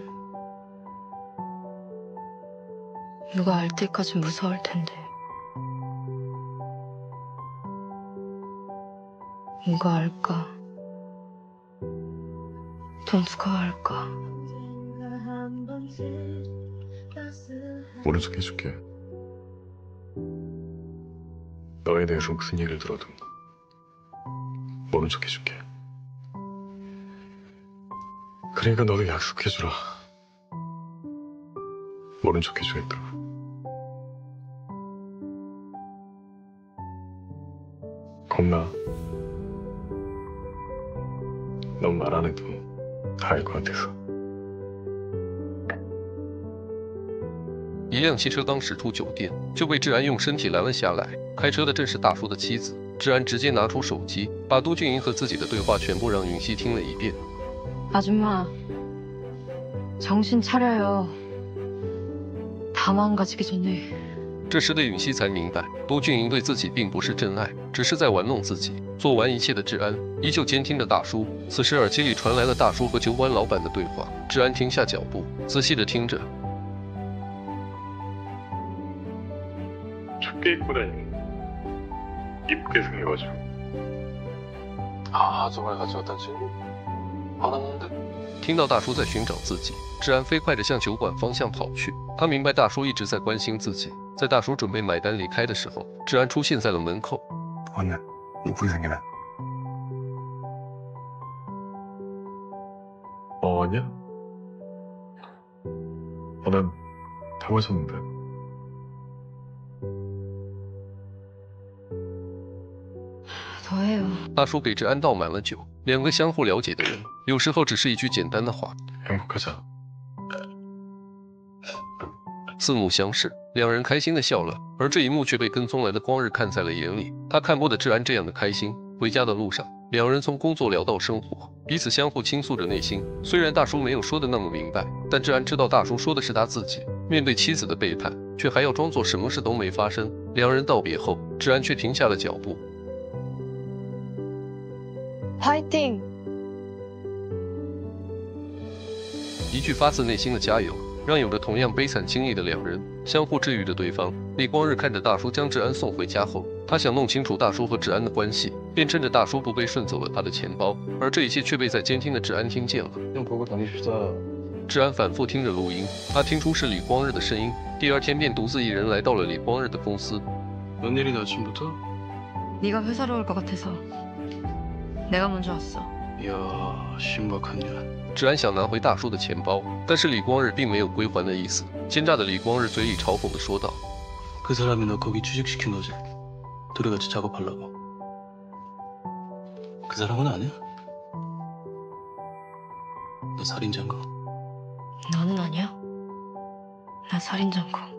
누가 알 때까지 무서울 텐데. 누가 알까? 또 누가 알까? 모른 척 해줄게. 너에 대해서 무슨 얘기를 들어도 모른 척 해줄게. 그러니까 너도 약속해주라. 모른 척 해주겠다고. 겁나. 넌 말 안 해도 다 알 것 같아서. 一辆汽车刚驶出酒店，就被志安用身体拦了下来。开车的正是大叔的妻子。志安直接拿出手机，把都俊英和自己的对话全部让允熙听了一遍。 아줌마, 정신 차려요. 다 망가지기 전에. 这时的允熙才明白，都俊英对自己并不是真爱，只是在玩弄自己。做完一切的治安，依旧监听着大叔。此时耳机里传来了大叔和酒馆老板的对话，治安停下脚步，仔细的听着。죽게입고다니이쁘게생겨가지고아정말가져왔다지안听到大叔在寻找自己，治安飞快的向酒馆方向跑去。他明白大叔一直在关心自己。在大叔准备买单离开的时候，志安出现在了门口。 언니, 이쁘게 생기네. 어 아니야? 어난 다 마셨는데 더해요 大叔给志安倒满了酒。两个相互了解的人，有时候只是一句简单的话， 행복하자 四目相视，两人开心的笑了。而这一幕却被跟踪来的光日看在了眼里，他看不得志安这样的开心。回家的路上，两人从工作聊到生活，彼此相互倾诉着内心。虽然大叔没有说的那么明白，但志安知道大叔说的是他自己。面对妻子的背叛，却还要装作什么事都没发生。两人道别后，志安却停下了脚步。Fighting！一句发自内心的加油，让有着同样悲惨经历的两人相互治愈着对方。李光日看着大叔将志安送回家后，他想弄清楚大叔和志安的关系，便趁着大叔不备顺走了他的钱包，而这一切却被在监听的志安听见了。 형 보고 다닙시다. 志安反复听着录音，他听出是李光日的声音。第二天便独自一人来到了李光日的公司。 웬일이냐, 아침부터? 네가 회사로 올 것 같아서 내가 먼저 왔어. 이야, 심각한 년. 志安想拿回大叔的钱包，但是李光日并没有归还的意思。奸诈的李光日嘴里嘲讽地说道 그 사람이 너 거기 취직시킨 거지? 둘이 같이 작업하려고. 그 사람은 아니야? 너 살인자인가? 너는 아니야? 나 살인자고. 년이 어디서 이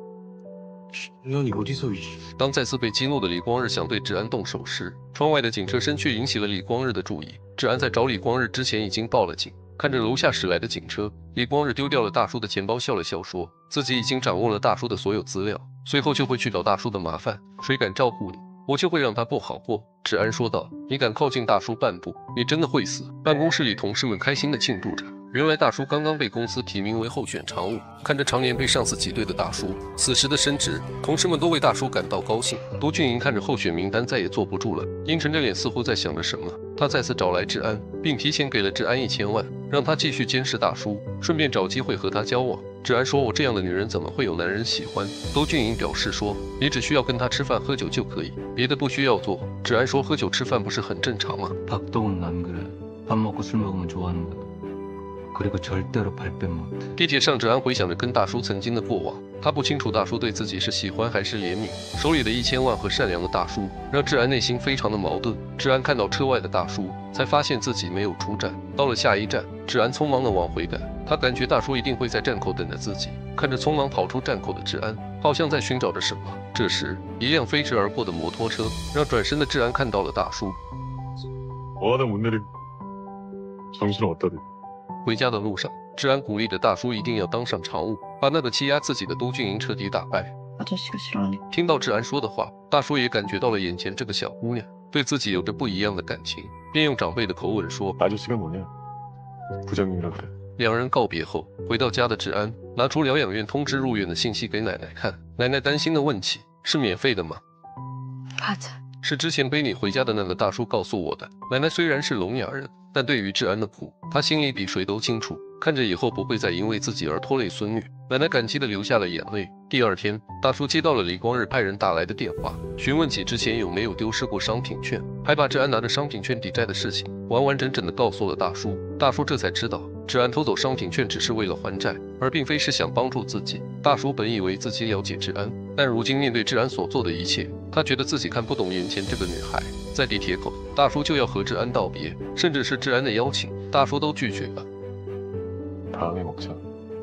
当再次被激怒的李光日想对治安动手时，窗外的警车声却引起了李光日的注意。治安在找李光日之前已经报了警。看着楼下驶来的警车，李光日丢掉了大叔的钱包，笑了笑说：“自己已经掌握了大叔的所有资料，随后就会去找大叔的麻烦。谁敢照顾你，我就会让他不好过。”治安说道：“你敢靠近大叔半步，你真的会死。”办公室里，同事们开心的庆祝着。原来大叔刚刚被公司提名为候选常务，看着常年被上司挤兑的大叔，此时的升职，同事们都为大叔感到高兴。都俊营看着候选名单，再也坐不住了，阴沉着脸，似乎在想着什么。他再次找来治安，并提前给了治安一千万，让他继续监视大叔，顺便找机会和他交往。治安说：“我这样的女人怎么会有男人喜欢？”都俊营表示说：“你只需要跟他吃饭喝酒就可以，别的不需要做。”治安说：“喝酒吃饭不是很正常吗？” 박동은안 그래. 밥 먹고 술 먹으면 좋아하는 거야. 地铁上，治安回想着跟大叔曾经的过往，他不清楚大叔对自己是喜欢还是怜悯。手里的一千万和善良的大叔，让治安内心非常的矛盾。治安看到车外的大叔，才发现自己没有出站。到了下一站，治安匆忙的往回赶，他感觉大叔一定会在站口等着自己。看着匆忙跑出站口的治安，好像在寻找着什么。这时，一辆飞驰而过的摩托车，让转身的治安看到了大叔。 뭐 하다 못 내리고 정신을 어디다 대고 回家的路上，治安鼓励着大叔一定要当上常务，把那个欺压自己的都俊英彻底打败。听到治安说的话，大叔也感觉到了眼前这个小姑娘对自己有着不一样的感情，便用长辈的口吻说。两人告别后，回到家的治安拿出疗养院通知入院的信息给奶奶看。奶奶担心的问起，是免费的吗？是之前背你回家的那个大叔告诉我的。奶奶虽然是聋哑人。但对于治安的苦，他心里比谁都清楚。看着以后不会再因为自己而拖累孙女，奶奶感激的流下了眼泪。第二天，大叔接到了李光日派人打来的电话，询问起之前有没有丢失过商品券，还把治安拿着商品券抵债的事情完完整整的告诉了大叔。大叔这才知道，治安偷走商品券只是为了还债，而并非是想帮助自己。大叔本以为自己了解治安，但如今面对治安所做的一切，他觉得自己看不懂眼前这个女孩。在地铁口，大叔就要和治安道别，甚至是治安的邀请，大叔都拒绝了。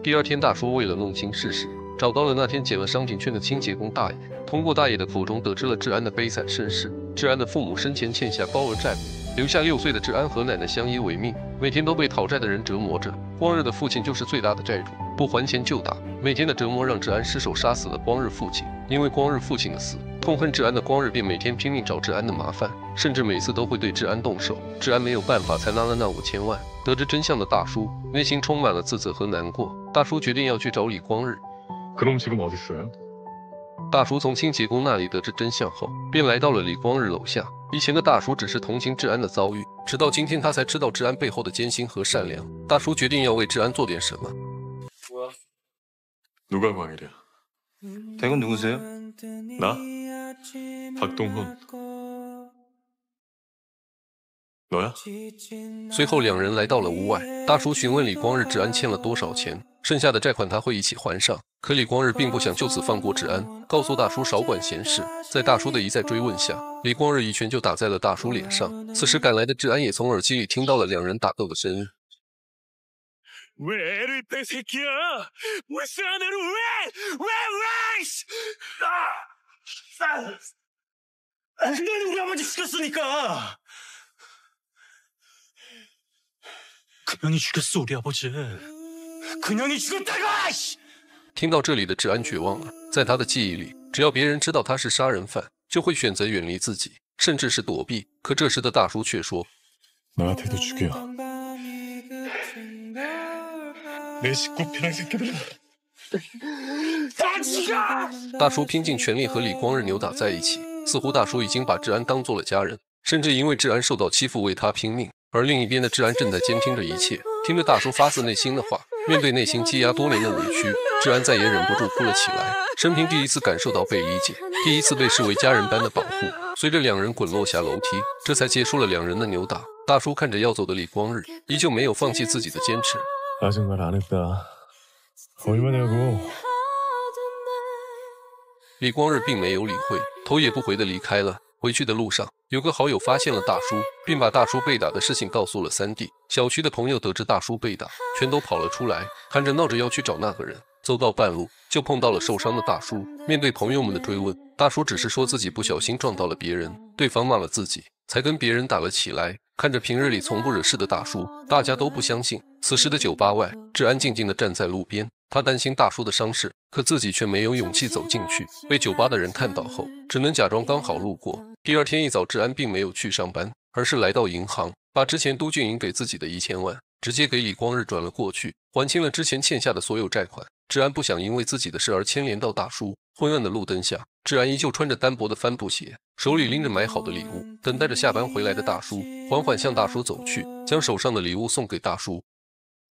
第二天，大叔为了弄清事实，找到了那天捡了商品券的清洁工大爷。通过大爷的口中，得知了治安的悲惨身世。治安的父母生前欠下高额债务，留下六岁的治安和奶奶相依为命，每天都被讨债的人折磨着。光日的父亲就是最大的债主，不还钱就打。每天的折磨让治安失手杀死了光日父亲。因为光日父亲的死。痛恨治安的光日便每天拼命找治安的麻烦，甚至每次都会对治安动手。治安没有办法，才拿了那五千万。得知真相的大叔内心充满了自责和难过。大叔决定要去找李光日。 그놈 지금 어디 있어요? 大叔从清洁工那里得知真相后，便来到了李光日楼下。以前的大叔只是同情治安的遭遇，直到今天他才知道治安背后的艰辛和善良。大叔决定要为治安做点什么。 누가 광일이야? 대군 누구세요? 나? 박동훈 너야? 随后两人来到了屋外，大叔询问李光日治安欠了多少钱，剩下的债款他会一起还上。可李光日并不想就此放过治安，告诉大叔少管闲事。在大叔的一再追问下，李光日一拳就打在了大叔脸上。此时赶来的治安也从耳机里听到了两人打斗的声音。 내를 왜왜 왜! 씨! 아! 아! 그년이 우리 아버지 죽였으니까 그년이 죽였어 우리 아버지 그년이 죽였다가 씨! 听到这里的治安绝望了，在他的记忆里，只要别人知道他是杀人犯，就会选择远离自己，甚至是躲避。可这时的大叔却说 나한테도 죽여 내 식구 피랑 새끼들 大叔拼尽全力和李光日扭打在一起似乎大叔已经把治安当做了家人甚至因为治安受到欺负为他拼命。而另一边的治安正在监听着一切听着大叔发自内心的话面对内心积压多年的委屈治安再也忍不住哭了起来生平第一次感受到被理解第一次被视为家人般的保护随着两人滚落下楼梯这才结束了两人的扭打。大叔看着要走的李光日依旧没有放弃自己的坚持。李光日并没有理会，头也不回的离开了。回去的路上，有个好友发现了大叔，并把大叔被打的事情告诉了三弟。小区的朋友得知大叔被打，全都跑了出来，喊着闹着要去找那个人。走到半路，就碰到了受伤的大叔。面对朋友们的追问，大叔只是说自己不小心撞到了别人，对方骂了自己，才跟别人打了起来。看着平日里从不惹事的大叔，大家都不相信。此时的酒吧外，治安静静地站在路边，他担心大叔的伤势，可自己却没有勇气走进去。被酒吧的人看到后，只能假装刚好路过。第二天一早，治安并没有去上班，而是来到银行，把之前都俊英给自己的一千万直接给李光日转了过去，还清了之前欠下的所有债款。治安不想因为自己的事而牵连到大叔。昏暗的路灯下，治安依旧穿着单薄的帆布鞋，手里拎着买好的礼物，等待着下班回来的大叔。缓缓向大叔走去，将手上的礼物送给大叔。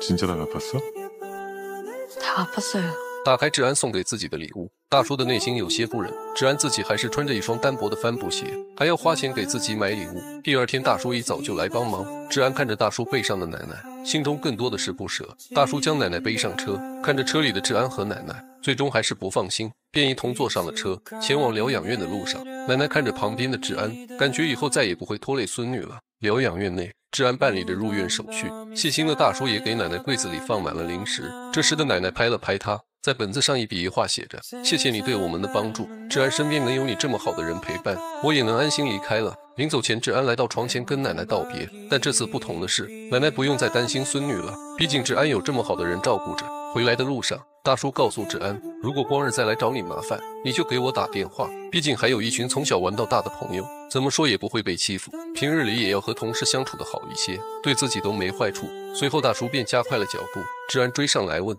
진짜 다 갚았어? 다 갚았어요. 打开治安送给自己的礼物，大叔的内心有些不忍。治安自己还是穿着一双单薄的帆布鞋，还要花钱给自己买礼物。第二天，大叔一早就来帮忙。治安看着大叔背上的奶奶，心中更多的是不舍。大叔将奶奶背上车，看着车里的治安和奶奶，最终还是不放心，便一同坐上了车，前往疗养院的路上。奶奶看着旁边的治安，感觉以后再也不会拖累孙女了。疗养院内， 治安办理着入院手续，细心的大叔也给奶奶柜子里放满了零食。这时的奶奶拍了拍他。在本子上一笔一画写着：“谢谢你对我们的帮助，治安身边能有你这么好的人陪伴，我也能安心离开了。”临走前，治安来到床前跟奶奶道别，但这次不同的是，奶奶不用再担心孙女了，毕竟治安有这么好的人照顾着。回来的路上，大叔告诉治安，如果光日再来找你麻烦，你就给我打电话，毕竟还有一群从小玩到大的朋友，怎么说也不会被欺负。平日里也要和同事相处的好一些，对自己都没坏处。随后，大叔便加快了脚步，治安追上来问。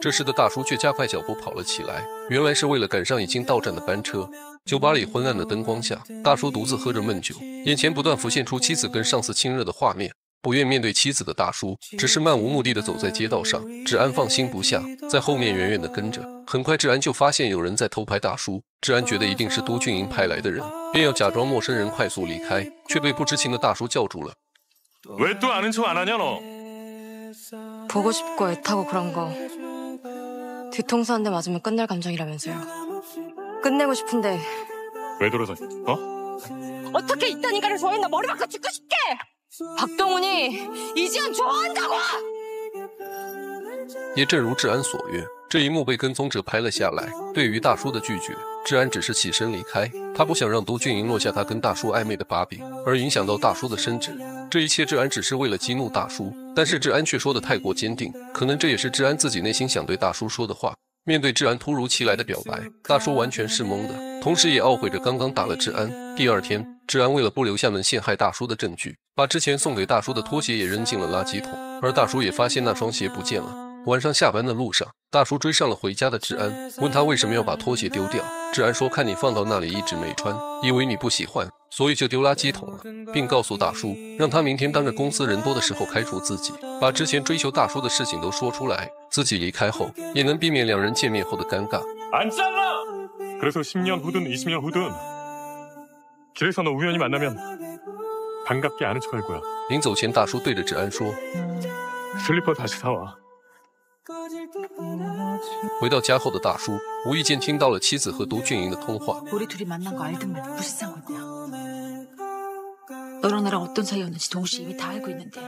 这时的大叔却加快脚步跑了起来，原来是为了赶上已经到站的班车。酒吧里昏暗的灯光下，大叔独自喝着闷酒，眼前不断浮现出妻子跟上司亲热的画面。不愿面对妻子的大叔，只是漫无目的的走在街道上。治安放心不下，在后面远远的跟着。很快，治安就发现有人在偷拍大叔。治安觉得一定是都俊营派来的人，便要假装陌生人快速离开，却被不知情的大叔叫住了。 왜 또 아는 척 안 하냐 너? 보고 싶고 애타고 그런 거 뒤통수 한 대 맞으면 끝날 감정이라면서요. 끝내고 싶은데 왜 돌아다니? 어? 어떻게 이딴인가를 좋아했나 머리 박고 죽고 싶게! 박동훈이 이지연 좋아한다고! 也正如治安所愿，这一幕被跟踪者拍了下来。对于大叔的拒绝，治安只是起身离开。他不想让都俊营落下他跟大叔暧昧的把柄，而影响到大叔的升职。这一切，治安只是为了激怒大叔，但是治安却说的太过坚定，可能这也是治安自己内心想对大叔说的话。面对治安突如其来的表白，大叔完全是懵的，同时也懊悔着刚刚打了治安。第二天，治安为了不留下能陷害大叔的证据， 把之前送给大叔的拖鞋也扔进了垃圾桶，而大叔也发现那双鞋不见了。晚上下班的路上，大叔追上了回家的治安，问他为什么要把拖鞋丢掉。治安说：“看你放到那里一直没穿，以为你不喜欢，所以就丢垃圾桶了。”并告诉大叔，让他明天当着公司人多的时候开除自己，把之前追求大叔的事情都说出来，自己离开后也能避免两人见面后的尴尬。 안 잘라! 그래서 10년 후든 20년 후든 길에서 너 우연히 만나면 반갑게 아는 척할 거야. 临走前，大叔对着治安说：“ 슬리퍼 다시 사와. 回到家后的大叔无意间听到了妻子和都俊营的通话。 우리 둘이 만난 거 알든 무슨 상관이야. 너랑 나랑 어떤 사이였는지 동시 이미 다 알고 있는데.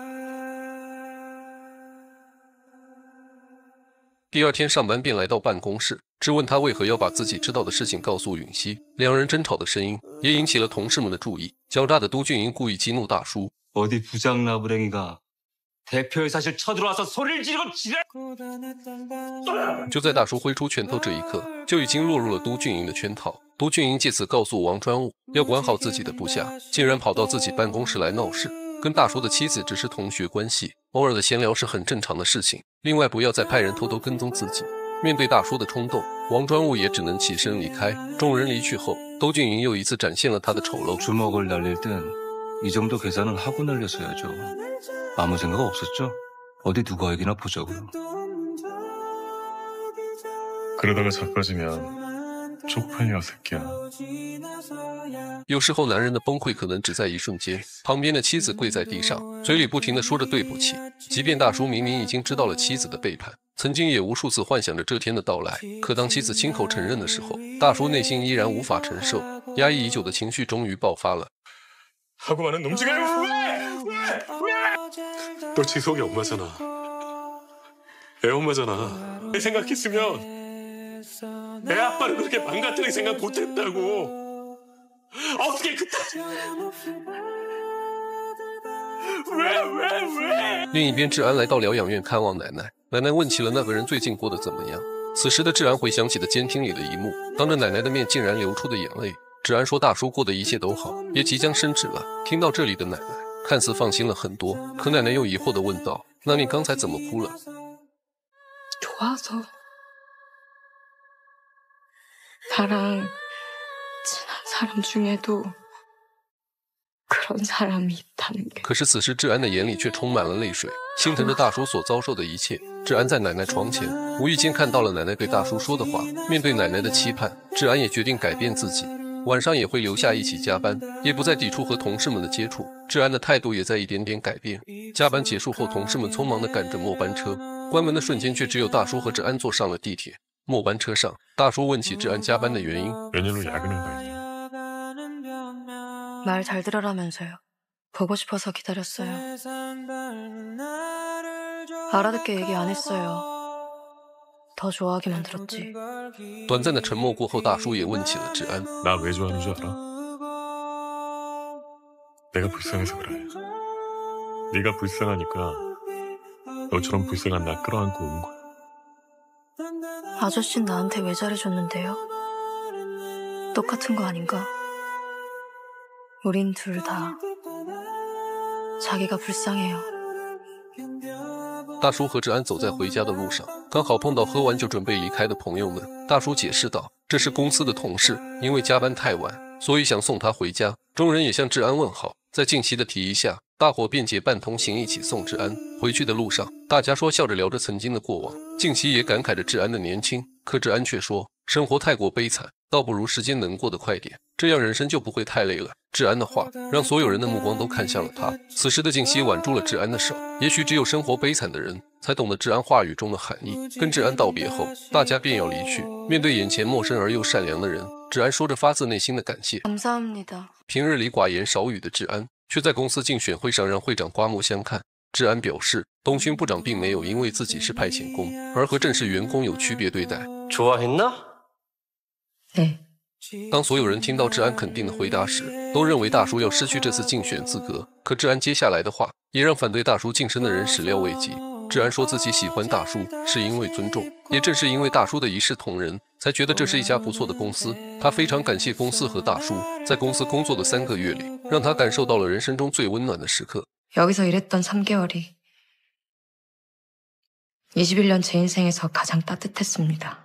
第二天上班便来到办公室，质问他为何要把自己知道的事情告诉允熙。两人争吵的声音也引起了同事们的注意。狡诈的都俊营故意激怒大叔。 어디 부장 나부랭이가 대표의 사실 쳐들어와서 소리를 지르고 지랄 就在大叔挥出拳头这一刻，就已经落入了都俊营的圈套。都俊营借此告诉王专务要管好自己的部下，竟然跑到自己办公室来闹事。 跟大叔的妻子只是同学关系，偶尔的闲聊是很正常的事情。另外，不要再派人偷偷跟踪自己。面对大叔的冲动，王专务也只能起身离开。众人离去后，都俊营又一次展现了他的丑陋。 주먹을 날릴 땐 이 정도 계산은 하고 날렸어야죠. 아무 생각 없었죠? 어디 누가 얘기나 보자고요. 그러다가 자빠지면 쪽팔려 새끼야. 有时候男人的崩溃可能只在一瞬间。旁边的妻子跪在地上，嘴里不停地说着对不起。即便大叔明明已经知道了妻子的背叛，曾经也无数次幻想着这天的到来，可当妻子亲口承认的时候，大叔内心依然无法承受，压抑已久的情绪终于爆发了。 하고 많은 놈지가 후회! 후회! 후회! 너 지석이 엄마잖아. 애 엄마잖아. 애 생각했으면 애 아빠를 그렇게 망가뜨릴 생각 못했다고. 어떻게 그때? 왜 왜 왜?另一边，志安来到疗养院看望奶奶，奶奶问起了那个人最近过得怎么样。此时的志安回想起的监听里的一幕，当着奶奶的面竟然流出的眼泪。志安说：“大叔过得一切都好，也即将升职了。”听到这里的奶奶看似放心了很多，可奶奶又疑惑地问道：“那你刚才怎么哭了？” 좋아 서나랑친한사람중에도그런사람이있다는 게。 可是此时志安的眼里却充满了泪水，心疼着大叔所遭受的一切。志安在奶奶床前无意间看到了奶奶对大叔说的话，面对奶奶的期盼，志安也决定改变自己，晚上也会留下一起加班，也不再抵触和同事们的接触。志安的态度也在一点点改变。加班结束后，同事们匆忙地赶着末班车，关门的瞬间，却只有大叔和志安坐上了地铁。 末班车上，大叔问起志安加班的原因。 말 잘 들으라면서요. 보고 싶어서 기다렸어요. 알아듣게 얘기 안 했어요. 더 좋아하게 만들었지. 短暂的沉默过后，大叔也问起了志安。 나 왜 좋아하는 줄 알아? 내가 불쌍해서 그래. 네가 불쌍하니까 너처럼 불쌍한 나 끌어안고 온 거야. 아저씨는 나한테 왜 잘해줬는데요? 똑같은 거 아닌가? 우린 둘 다 자기가 불쌍해요. 大叔和志安走在回家的路上，刚好碰到喝完就准备离开的朋友们。大叔解释道：“这是公司的同事，因为加班太晚，所以想送他回家。”众人也向志安问好。 在静熙的提议下，大伙便结伴同行，一起送治安回去的路上，大家说笑着聊着曾经的过往。静熙也感慨着治安的年轻，可治安却说：“生活太过悲惨，倒不如时间能过得快点，这样人生就不会太累了。”志安的话让所有人的目光都看向了他。此时的静熙挽住了志安的手。也许只有生活悲惨的人才懂得志安话语中的含义。跟志安道别后，大家便要离去。面对眼前陌生而又善良的人，志安说着发自内心的感谢。 감사합니다. 平日里寡言少语的志安，却在公司竞选会上让会长刮目相看。志安表示，东勋部长并没有因为自己是派遣工而和正式员工有区别对待。 좋아했나? 네. 当所有人听到志安肯定的回答时，都认为大叔要失去这次竞选资格。可志安接下来的话，也让反对大叔晋升的人始料未及。志安说自己喜欢大叔是因为尊重，也正是因为大叔的一视同仁，才觉得这是一家不错的公司。他非常感谢公司和大叔，在公司工作的三个月里，让他感受到了人生中最温暖的时刻。 여기서 일했던 3개월이 21년 제 인생에서 가장 따뜻했습니다.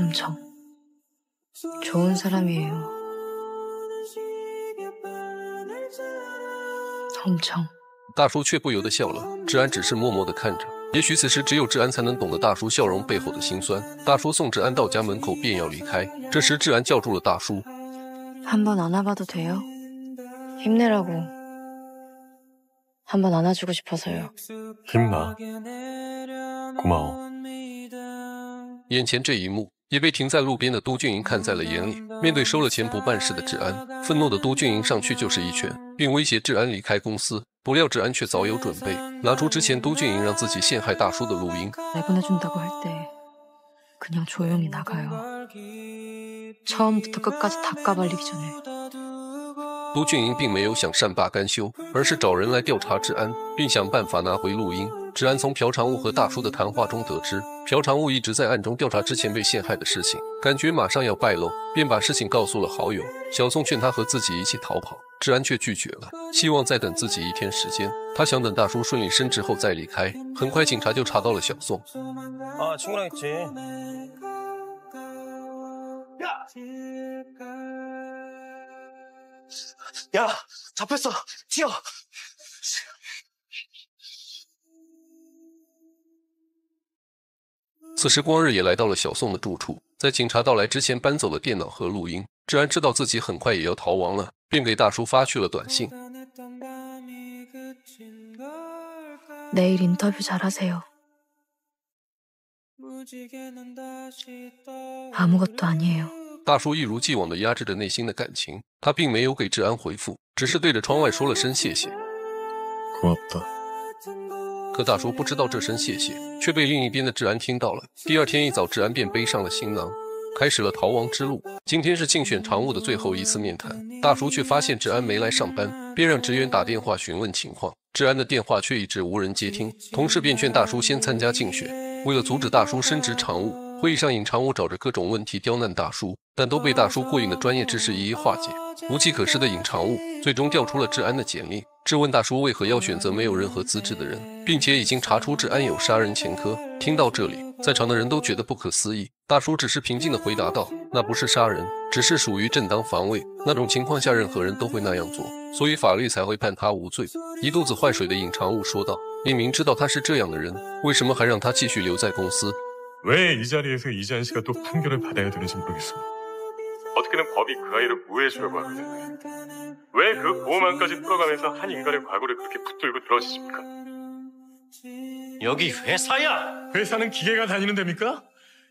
엄청. 좋은 사람이에요. 엄청. 大叔却不由得笑了。志安只是默默地看着。也许此时只有志安才能懂得大叔笑容背后的辛酸。大叔送志安到家门口，便要离开。这时，志安叫住了大叔。 한번 안아봐도 돼요? 힘내라고. 한번 안아주고 싶어서요. 힘나. 고마워. 眼前这一幕 也被停在路边的都俊营看在了眼里。面对收了钱不办事的志安，愤怒的都俊营上去就是一拳，并威胁志安离开公司。不料志安却早有准备，拿出之前都俊营让自己陷害大叔的录音。 내보내준다고 할 때 그냥 조용히 나가요. 처음부터 끝까지 다 까발리기 전에. 都俊营并没有想善罢甘休，而是找人来调查治安，并想办法拿回录音。 治安从朴长务和大叔的谈话中得知，朴长务一直在暗中调查之前被陷害的事情，感觉马上要败露，便把事情告诉了好友小宋，劝他和自己一起逃跑。治安却拒绝了，希望再等自己一天时间。他想等大叔顺利升职后再离开。很快，警察就查到了小宋。 아, 친구랑 있지. 야, 잡혔어. 튀어. 此时，光日也来到了小宋的住处，在警察到来之前搬走了电脑和录音。志安知道自己很快也要逃亡了，便给大叔发去了短信。 내일 인터뷰 잘하세요. 아무것도 아니에요. 大叔一如既往地压制着内心的感情，他并没有给志安回复，只是对着窗外说了声谢谢。 고맙다. 可大叔不知道这声谢谢却被另一边的治安听到了。第二天一早，治安便背上了行囊，开始了逃亡之路。今天是竞选常务的最后一次面谈，大叔却发现治安没来上班，便让职员打电话询问情况。治安的电话却一直无人接听，同事便劝大叔先参加竞选。为了阻止大叔升职常务，会议上尹常务找着各种问题刁难大叔，但都被大叔过硬的专业知识一一化解。无计可施的尹常务最终调出了治安的简历，质问大叔为何要选择没有任何资质的人，并且已经查出治安有杀人前科。听到这里，在场的人都觉得不可思议。大叔只是平静地回答道：“那不是杀人，只是属于正当防卫。那种情况下，任何人都会那样做，所以法律才会判他无罪。”一肚子坏水的尹常务说道：“明明知道他是这样的人，为什么还让他继续留在公司？” 왜 이 자리에서 이지한 씨가 또 판결을 받아야 되는지 모르겠어. 어떻게든 법이 그 아이를 보호해주려고 하거든. 왜 그 보호망까지 풀어가면서 한 인간의 과거를 그렇게 붙들고 들어지십니까? 여기 회사야! 회사는 기계가 다니는 데입니까?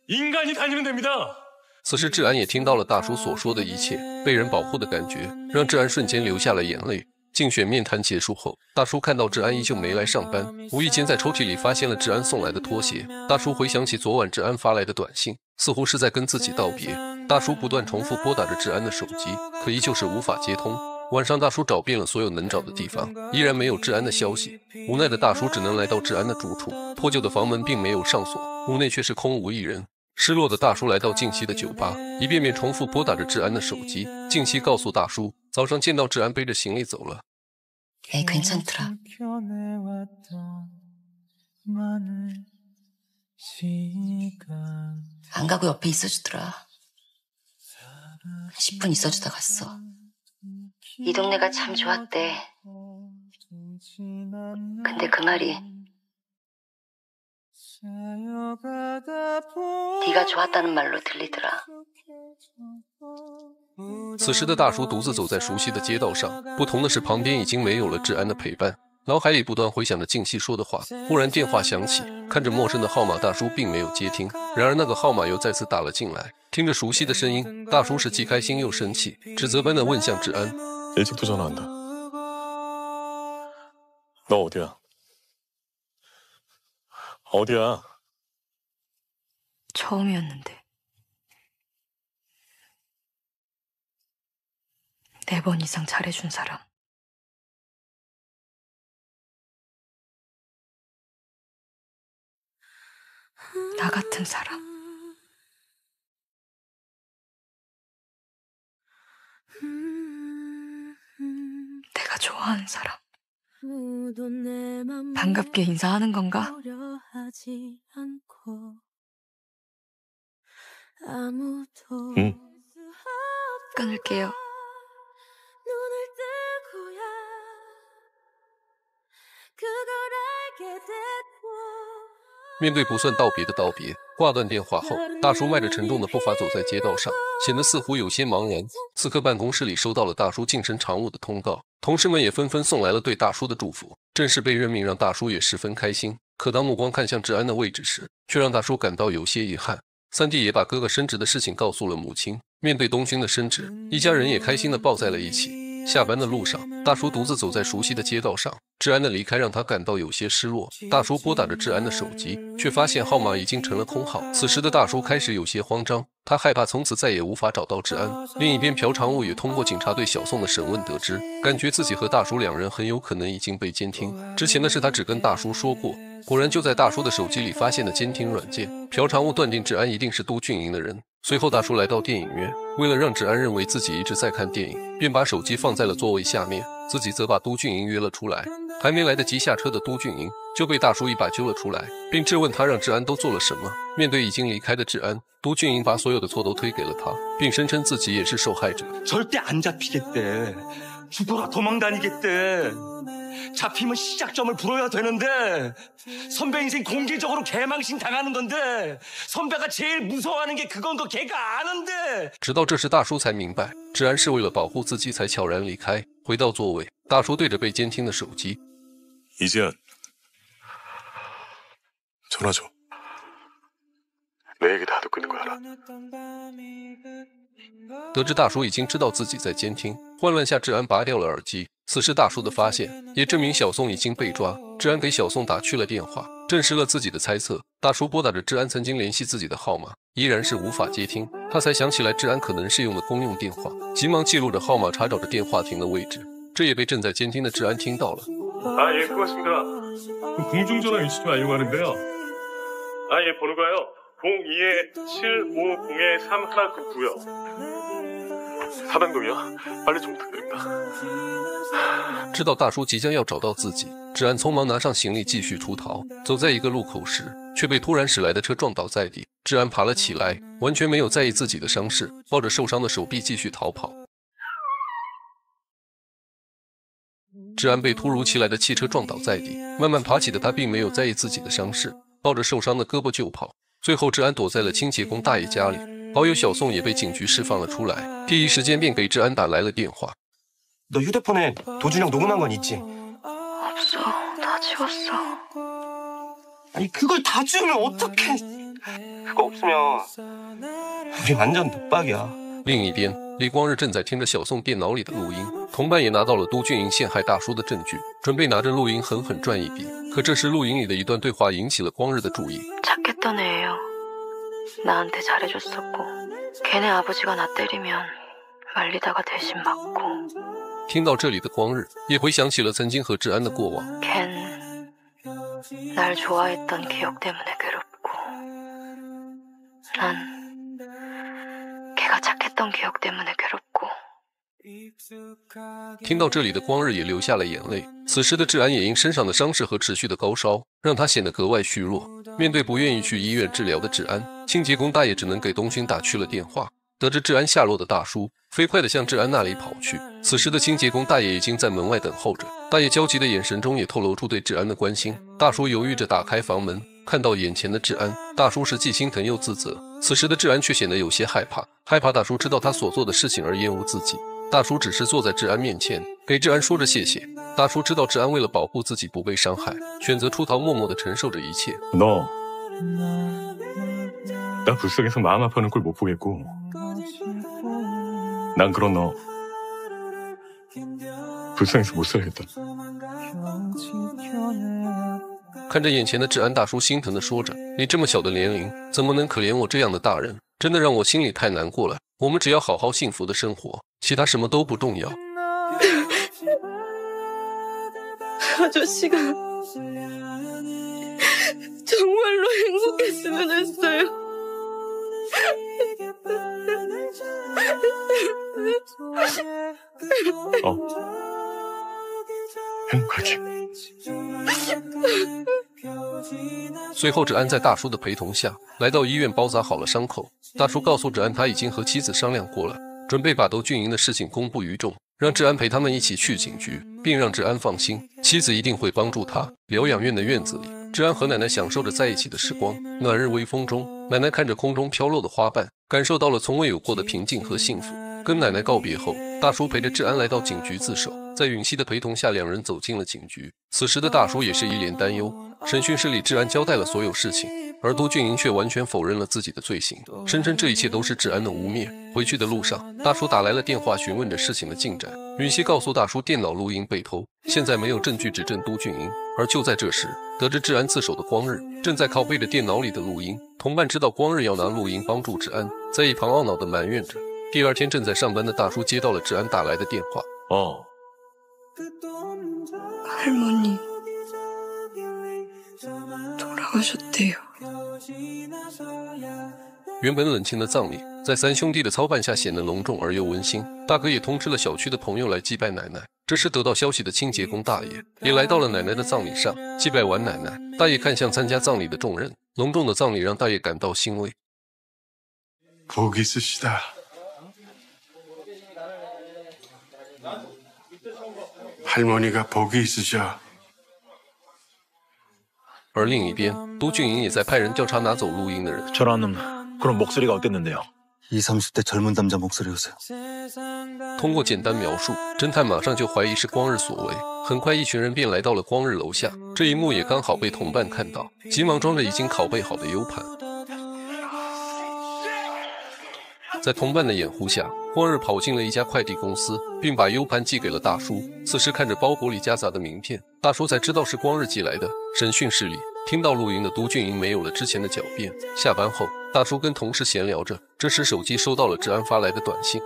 인간이 다니는 데입니다. 此时，志安也听到了大叔所说的一切，被人保护的感觉让志安瞬间流下了眼泪。竞选面谈结束后，大叔看到志安依旧没来上班，无意间在抽屉里发现了志安送来的拖鞋。大叔回想起昨晚志安发来的短信， 似乎是在跟自己道别。大叔不断重复拨打着志安的手机，可依旧是无法接通。晚上，大叔找遍了所有能找的地方，依然没有志安的消息。无奈的大叔只能来到志安的住处，破旧的房门并没有上锁，屋内却是空无一人。失落的大叔来到静熙的酒吧，一遍遍重复拨打着志安的手机。静熙告诉大叔，早上见到志安背着行李走了。 에이, 괜찮더라. 안 가고 옆에 있어주더라. 10분 있어주다 갔어. 이 동네가 참 좋았대. 근데 그 말이 네가 좋았다는 말로 들리더라. 此时的大叔独自走在熟悉的街道上，不同的是，旁边已经没有了治安的陪伴。 脑海里不断回想着静熙说的话，忽然电话响起，看着陌生的号码，大叔并没有接听。然而那个号码又再次打了进来，听着熟悉的声音，大叔是既开心又生气，指责般的问向治安： 일찍도 전화한다. 너 어디야? 어디야? 처음이었는데. 네 번 이상 잘해준 사람. 나 같은 사람. 내가 좋아하는 사람. 반갑게 인사하는 건가? 응. 끊을게요. 面对不算道别的道别，挂断电话后，大叔迈着沉重的步伐走在街道上，显得似乎有些茫然。此刻，办公室里收到了大叔晋升常务的通告，同事们也纷纷送来了对大叔的祝福。正式被任命让大叔也十分开心。可当目光看向治安的位置时，却让大叔感到有些遗憾。三弟也把哥哥升职的事情告诉了母亲。面对东勋的升职，一家人也开心的抱在了一起。下班的路上，大叔独自走在熟悉的街道上。治安的离开让他感到有些失落。大叔拨打着治安的手机，却发现号码已经成了空号。此时的大叔开始有些慌张，他害怕从此再也无法找到治安。另一边，朴常务也通过警察对小宋的审问得知，感觉自己和大叔两人很有可能已经被监听。之前的事他只跟大叔说过。果然，就在大叔的手机里发现了监听软件。朴常务断定治安一定是都俊营的人。随后，大叔来到电影院，为了让治安认为自己一直在看电影，便把手机放在了座位下面，自己则把都俊营约了出来。还没来得及下车的都俊营，就被大叔一把揪了出来，并质问他让治安都做了什么。面对已经离开的治安，都俊英把所有的错都推给了他，并声称自己也是受害者。 절대 안 잡히겠대. 죽어라 도망다니겠대. 잡히면 시작점을 불어야 되는데 선배 인생 공개적으로 개망신 당하는 건데 선배가 제일 무서워하는 게 그건 거 걔가 아는데 直到这时，大叔才明白，治安是为了保护自己才悄然离开。回到座位，大叔对着被监听的手机， 이지연 전화 줘. 내 얘기 다 듣고 있는 거 알아. 得知大叔已经知道自己在监听，混乱下，治安拔掉了耳机。此时大叔的发现也证明小宋已经被抓。治安给小宋打去了电话，证实了自己的猜测。大叔拨打着治安曾经联系自己的号码，依然是无法接听。他才想起来治安可能是用的公用电话，急忙记录着号码，查找着电话亭的位置。这也被正在监听的治安听到了。 아, 예, 고맙습니다. 공중전화 위치 좀 알려고 하는데요. 아, 예, 번호가요. 02-750-3199고요. 사당동이요? 빨리 좀 부탁드립니다. 知道大叔即将要找到自己，治安匆忙拿上行李继续出逃。走在一个路口时，却被突然驶来的车撞倒在地。治安爬了起来，完全没有在意自己的伤势，抱着受伤的手臂继续逃跑。治安被突如其来的汽车撞倒在地，慢慢爬起的他并没有在意自己的伤势， 抱着受伤的胳膊就跑。最后，治安躲在了清洁工大爷家里，好友小宋也被警局释放了出来，第一时间便给治安打来了电话。 너 휴대폰에 도준형 녹음한 건 있지? 없어. 다 지웠어. 아니 그걸 다 지우면 어떡해 그거 없으면 우리 완전 독박이야 另一边， 李光日正在听着小宋电脑里的录音，同伴也拿到了都俊英陷害大叔的证据，准备拿着录音狠狠赚一笔。可这时，录音里的一段对话引起了光日的注意。听到这里的光日，也回想起了曾经和志安的过往。걘 날 좋아했던 기억 때문에 괴롭고 난 걔가 착했던 기억 때문에 괴롭고 听到这里的光日也流下了眼泪。此时的治安也因身上的伤势和持续的高烧，让他显得格外虚弱。面对不愿意去医院治疗的治安，清洁工大爷只能给东勋打去了电话。得知治安下落的大叔飞快地向治安那里跑去。此时的清洁工大爷已经在门外等候着，大爷焦急的眼神中也透露出对治安的关心。大叔犹豫着打开房门， 看到眼前的治安，大叔是既心疼又自责。此时的治安却显得有些害怕，害怕大叔知道他所做的事情而厌恶自己。大叔只是坐在治安面前，给治安说着谢谢。大叔知道治安为了保护自己不被伤害，选择出逃，默默地承受着一切。 너, 나 불쌍해서 마음 아파하는 걸 못 보겠고, 난 그런 너, 불쌍해서 못 살겠다. 看着眼前的治安大叔，心疼地说着：“你这么小的年龄，怎么能可怜我这样的大人？真的让我心里太难过了。我们只要好好幸福的生活，其他什么都不重要。” 아저씨가 정말로 행복했으면 했어요. 어. 快点。随后，治安在大叔的陪同下来到医院，包扎好了伤口。大叔告诉治安，他已经和妻子商量过了，准备把都俊英的事情公布于众，让治安陪他们一起去警局，并让治安放心，妻子一定会帮助他。疗养院的院子里，治安和奶奶享受着在一起的时光。暖日微风中，奶奶看着空中飘落的花瓣，感受到了从未有过的平静和幸福。跟奶奶告别后，大叔陪着治安来到警局自首。在允熙的陪同下，两人走进了警局。此时的大叔也是一脸担忧。审讯室里，治安交代了所有事情，而都俊英却完全否认了自己的罪行，声称这一切都是治安的污蔑。回去的路上，大叔打来了电话，询问着事情的进展。允熙告诉大叔，电脑录音被偷，现在没有证据指证都俊英。而就在这时，得知治安自首的光日正在拷贝着电脑里的录音。同伴知道光日要拿录音帮助治安，在一旁懊恼地埋怨着。第二天，正在上班的大叔接到了治安打来的电话。哦， 할머니 돌아가셨대요. 原本冷清的葬礼，在三兄弟的操办下显得隆重而又温馨。大哥也通知了小区的朋友来祭拜奶奶。 这时得到消息的清洁工大爷也来到了奶奶的葬礼上，祭拜完奶奶，大爷看向参加葬礼的众人，隆重的葬礼让大爷感到欣慰。 복 있으시다. 할머니가 복이 있으셔. 而另一边，都俊颖也在派人调查拿走录音的人。 저런 놈 그럼 목소리가 어땠는데요? 20, 30대 젊은 남자 목소리였어요. 通过简单描述，侦探马上就怀疑是光日所为。很快，一群人便来到了光日楼下，这一幕也刚好被同伴看到，急忙装着已经拷贝好的 U 盘。 在同伴的掩护下，光日跑进了一家快递公司，并把 U 盘寄给了大叔。此时看着包裹里夹杂的名片，大叔才知道是光日寄来的。审讯室里，听到录音的都俊英没有了之前的狡辩。下班后，大叔跟同事闲聊着，这时手机收到了治安发来的短信。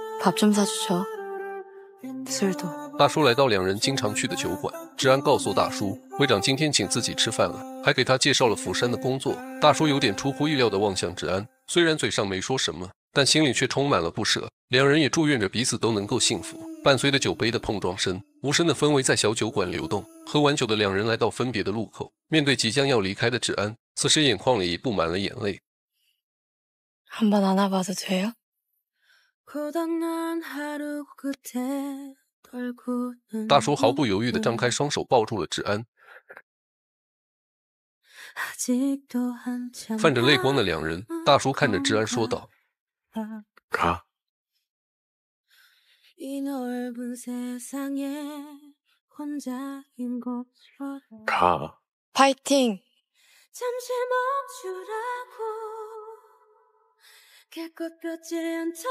大叔来到两人经常去的酒馆，治安告诉大叔，会长今天请自己吃饭了，还给他介绍了釜山的工作。大叔有点出乎意料地望向治安，虽然嘴上没说什么。但心里却充满了不舍。两人也祝愿着彼此都能够幸福。伴随着酒杯的碰撞声，无声的氛围在小酒馆流动。喝完酒的两人来到分别的路口，面对即将要离开的治安，此时眼眶里已布满了眼泪。 한번 안아봐도 돼요? 고단한 하루 끝에 떨구는 大叔毫不犹豫地张开双手抱住了治安， 아직도 한참 泛着泪光的两人，大叔看着治安说道 가. 이 넓은 세상에 혼자인 곳으로 가. 파이팅! 잠시 멈추라고 깨끗 펴지 않던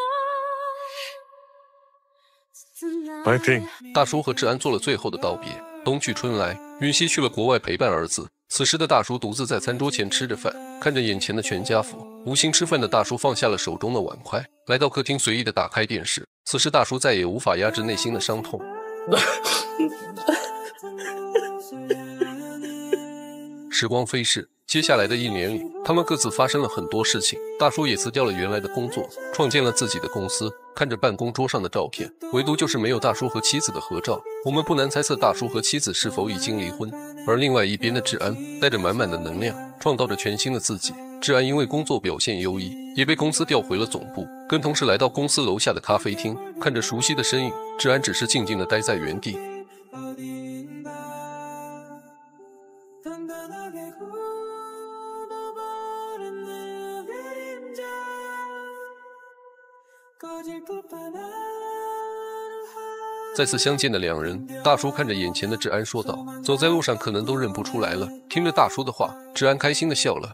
짙은 날 파이팅. 大叔和治安做了最后的道别。冬去春来，云溪去了国外陪伴儿子。此时的大叔独自在餐桌前吃着饭，看着眼前的全家福。 无心吃饭的大叔放下了手中的碗筷，来到客厅随意的打开电视。此时大叔再也无法压制内心的伤痛。时光飞逝，接下来的一年里，他们各自发生了很多事情。大叔也辞掉了原来的工作，创建了自己的公司。看着办公桌上的照片，唯独就是没有大叔和妻子的合照。我们不难猜测大叔和妻子是否已经离婚。而另外一边的治安带着满满的能量，创造着全新的自己。治安因为工作表现优异，也被公司调回了总部，跟同事来到公司楼下的咖啡厅，看着熟悉的身影，治安只是静静的待在原地。再次相见的两人，大叔看着眼前的治安说道，走在路上可能都认不出来了。听着大叔的话，治安开心的笑了。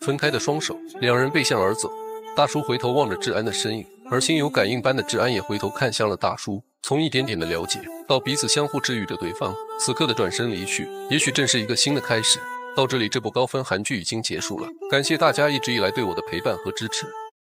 分开的双手，两人背向而走。大叔回头望着志安的身影，而心有感应般的志安也回头看向了大叔。从一点点的了解到彼此相互治愈着对方，此刻的转身离去，也许正是一个新的开始。到这里，这部高分韩剧已经结束了。感谢大家一直以来对我的陪伴和支持。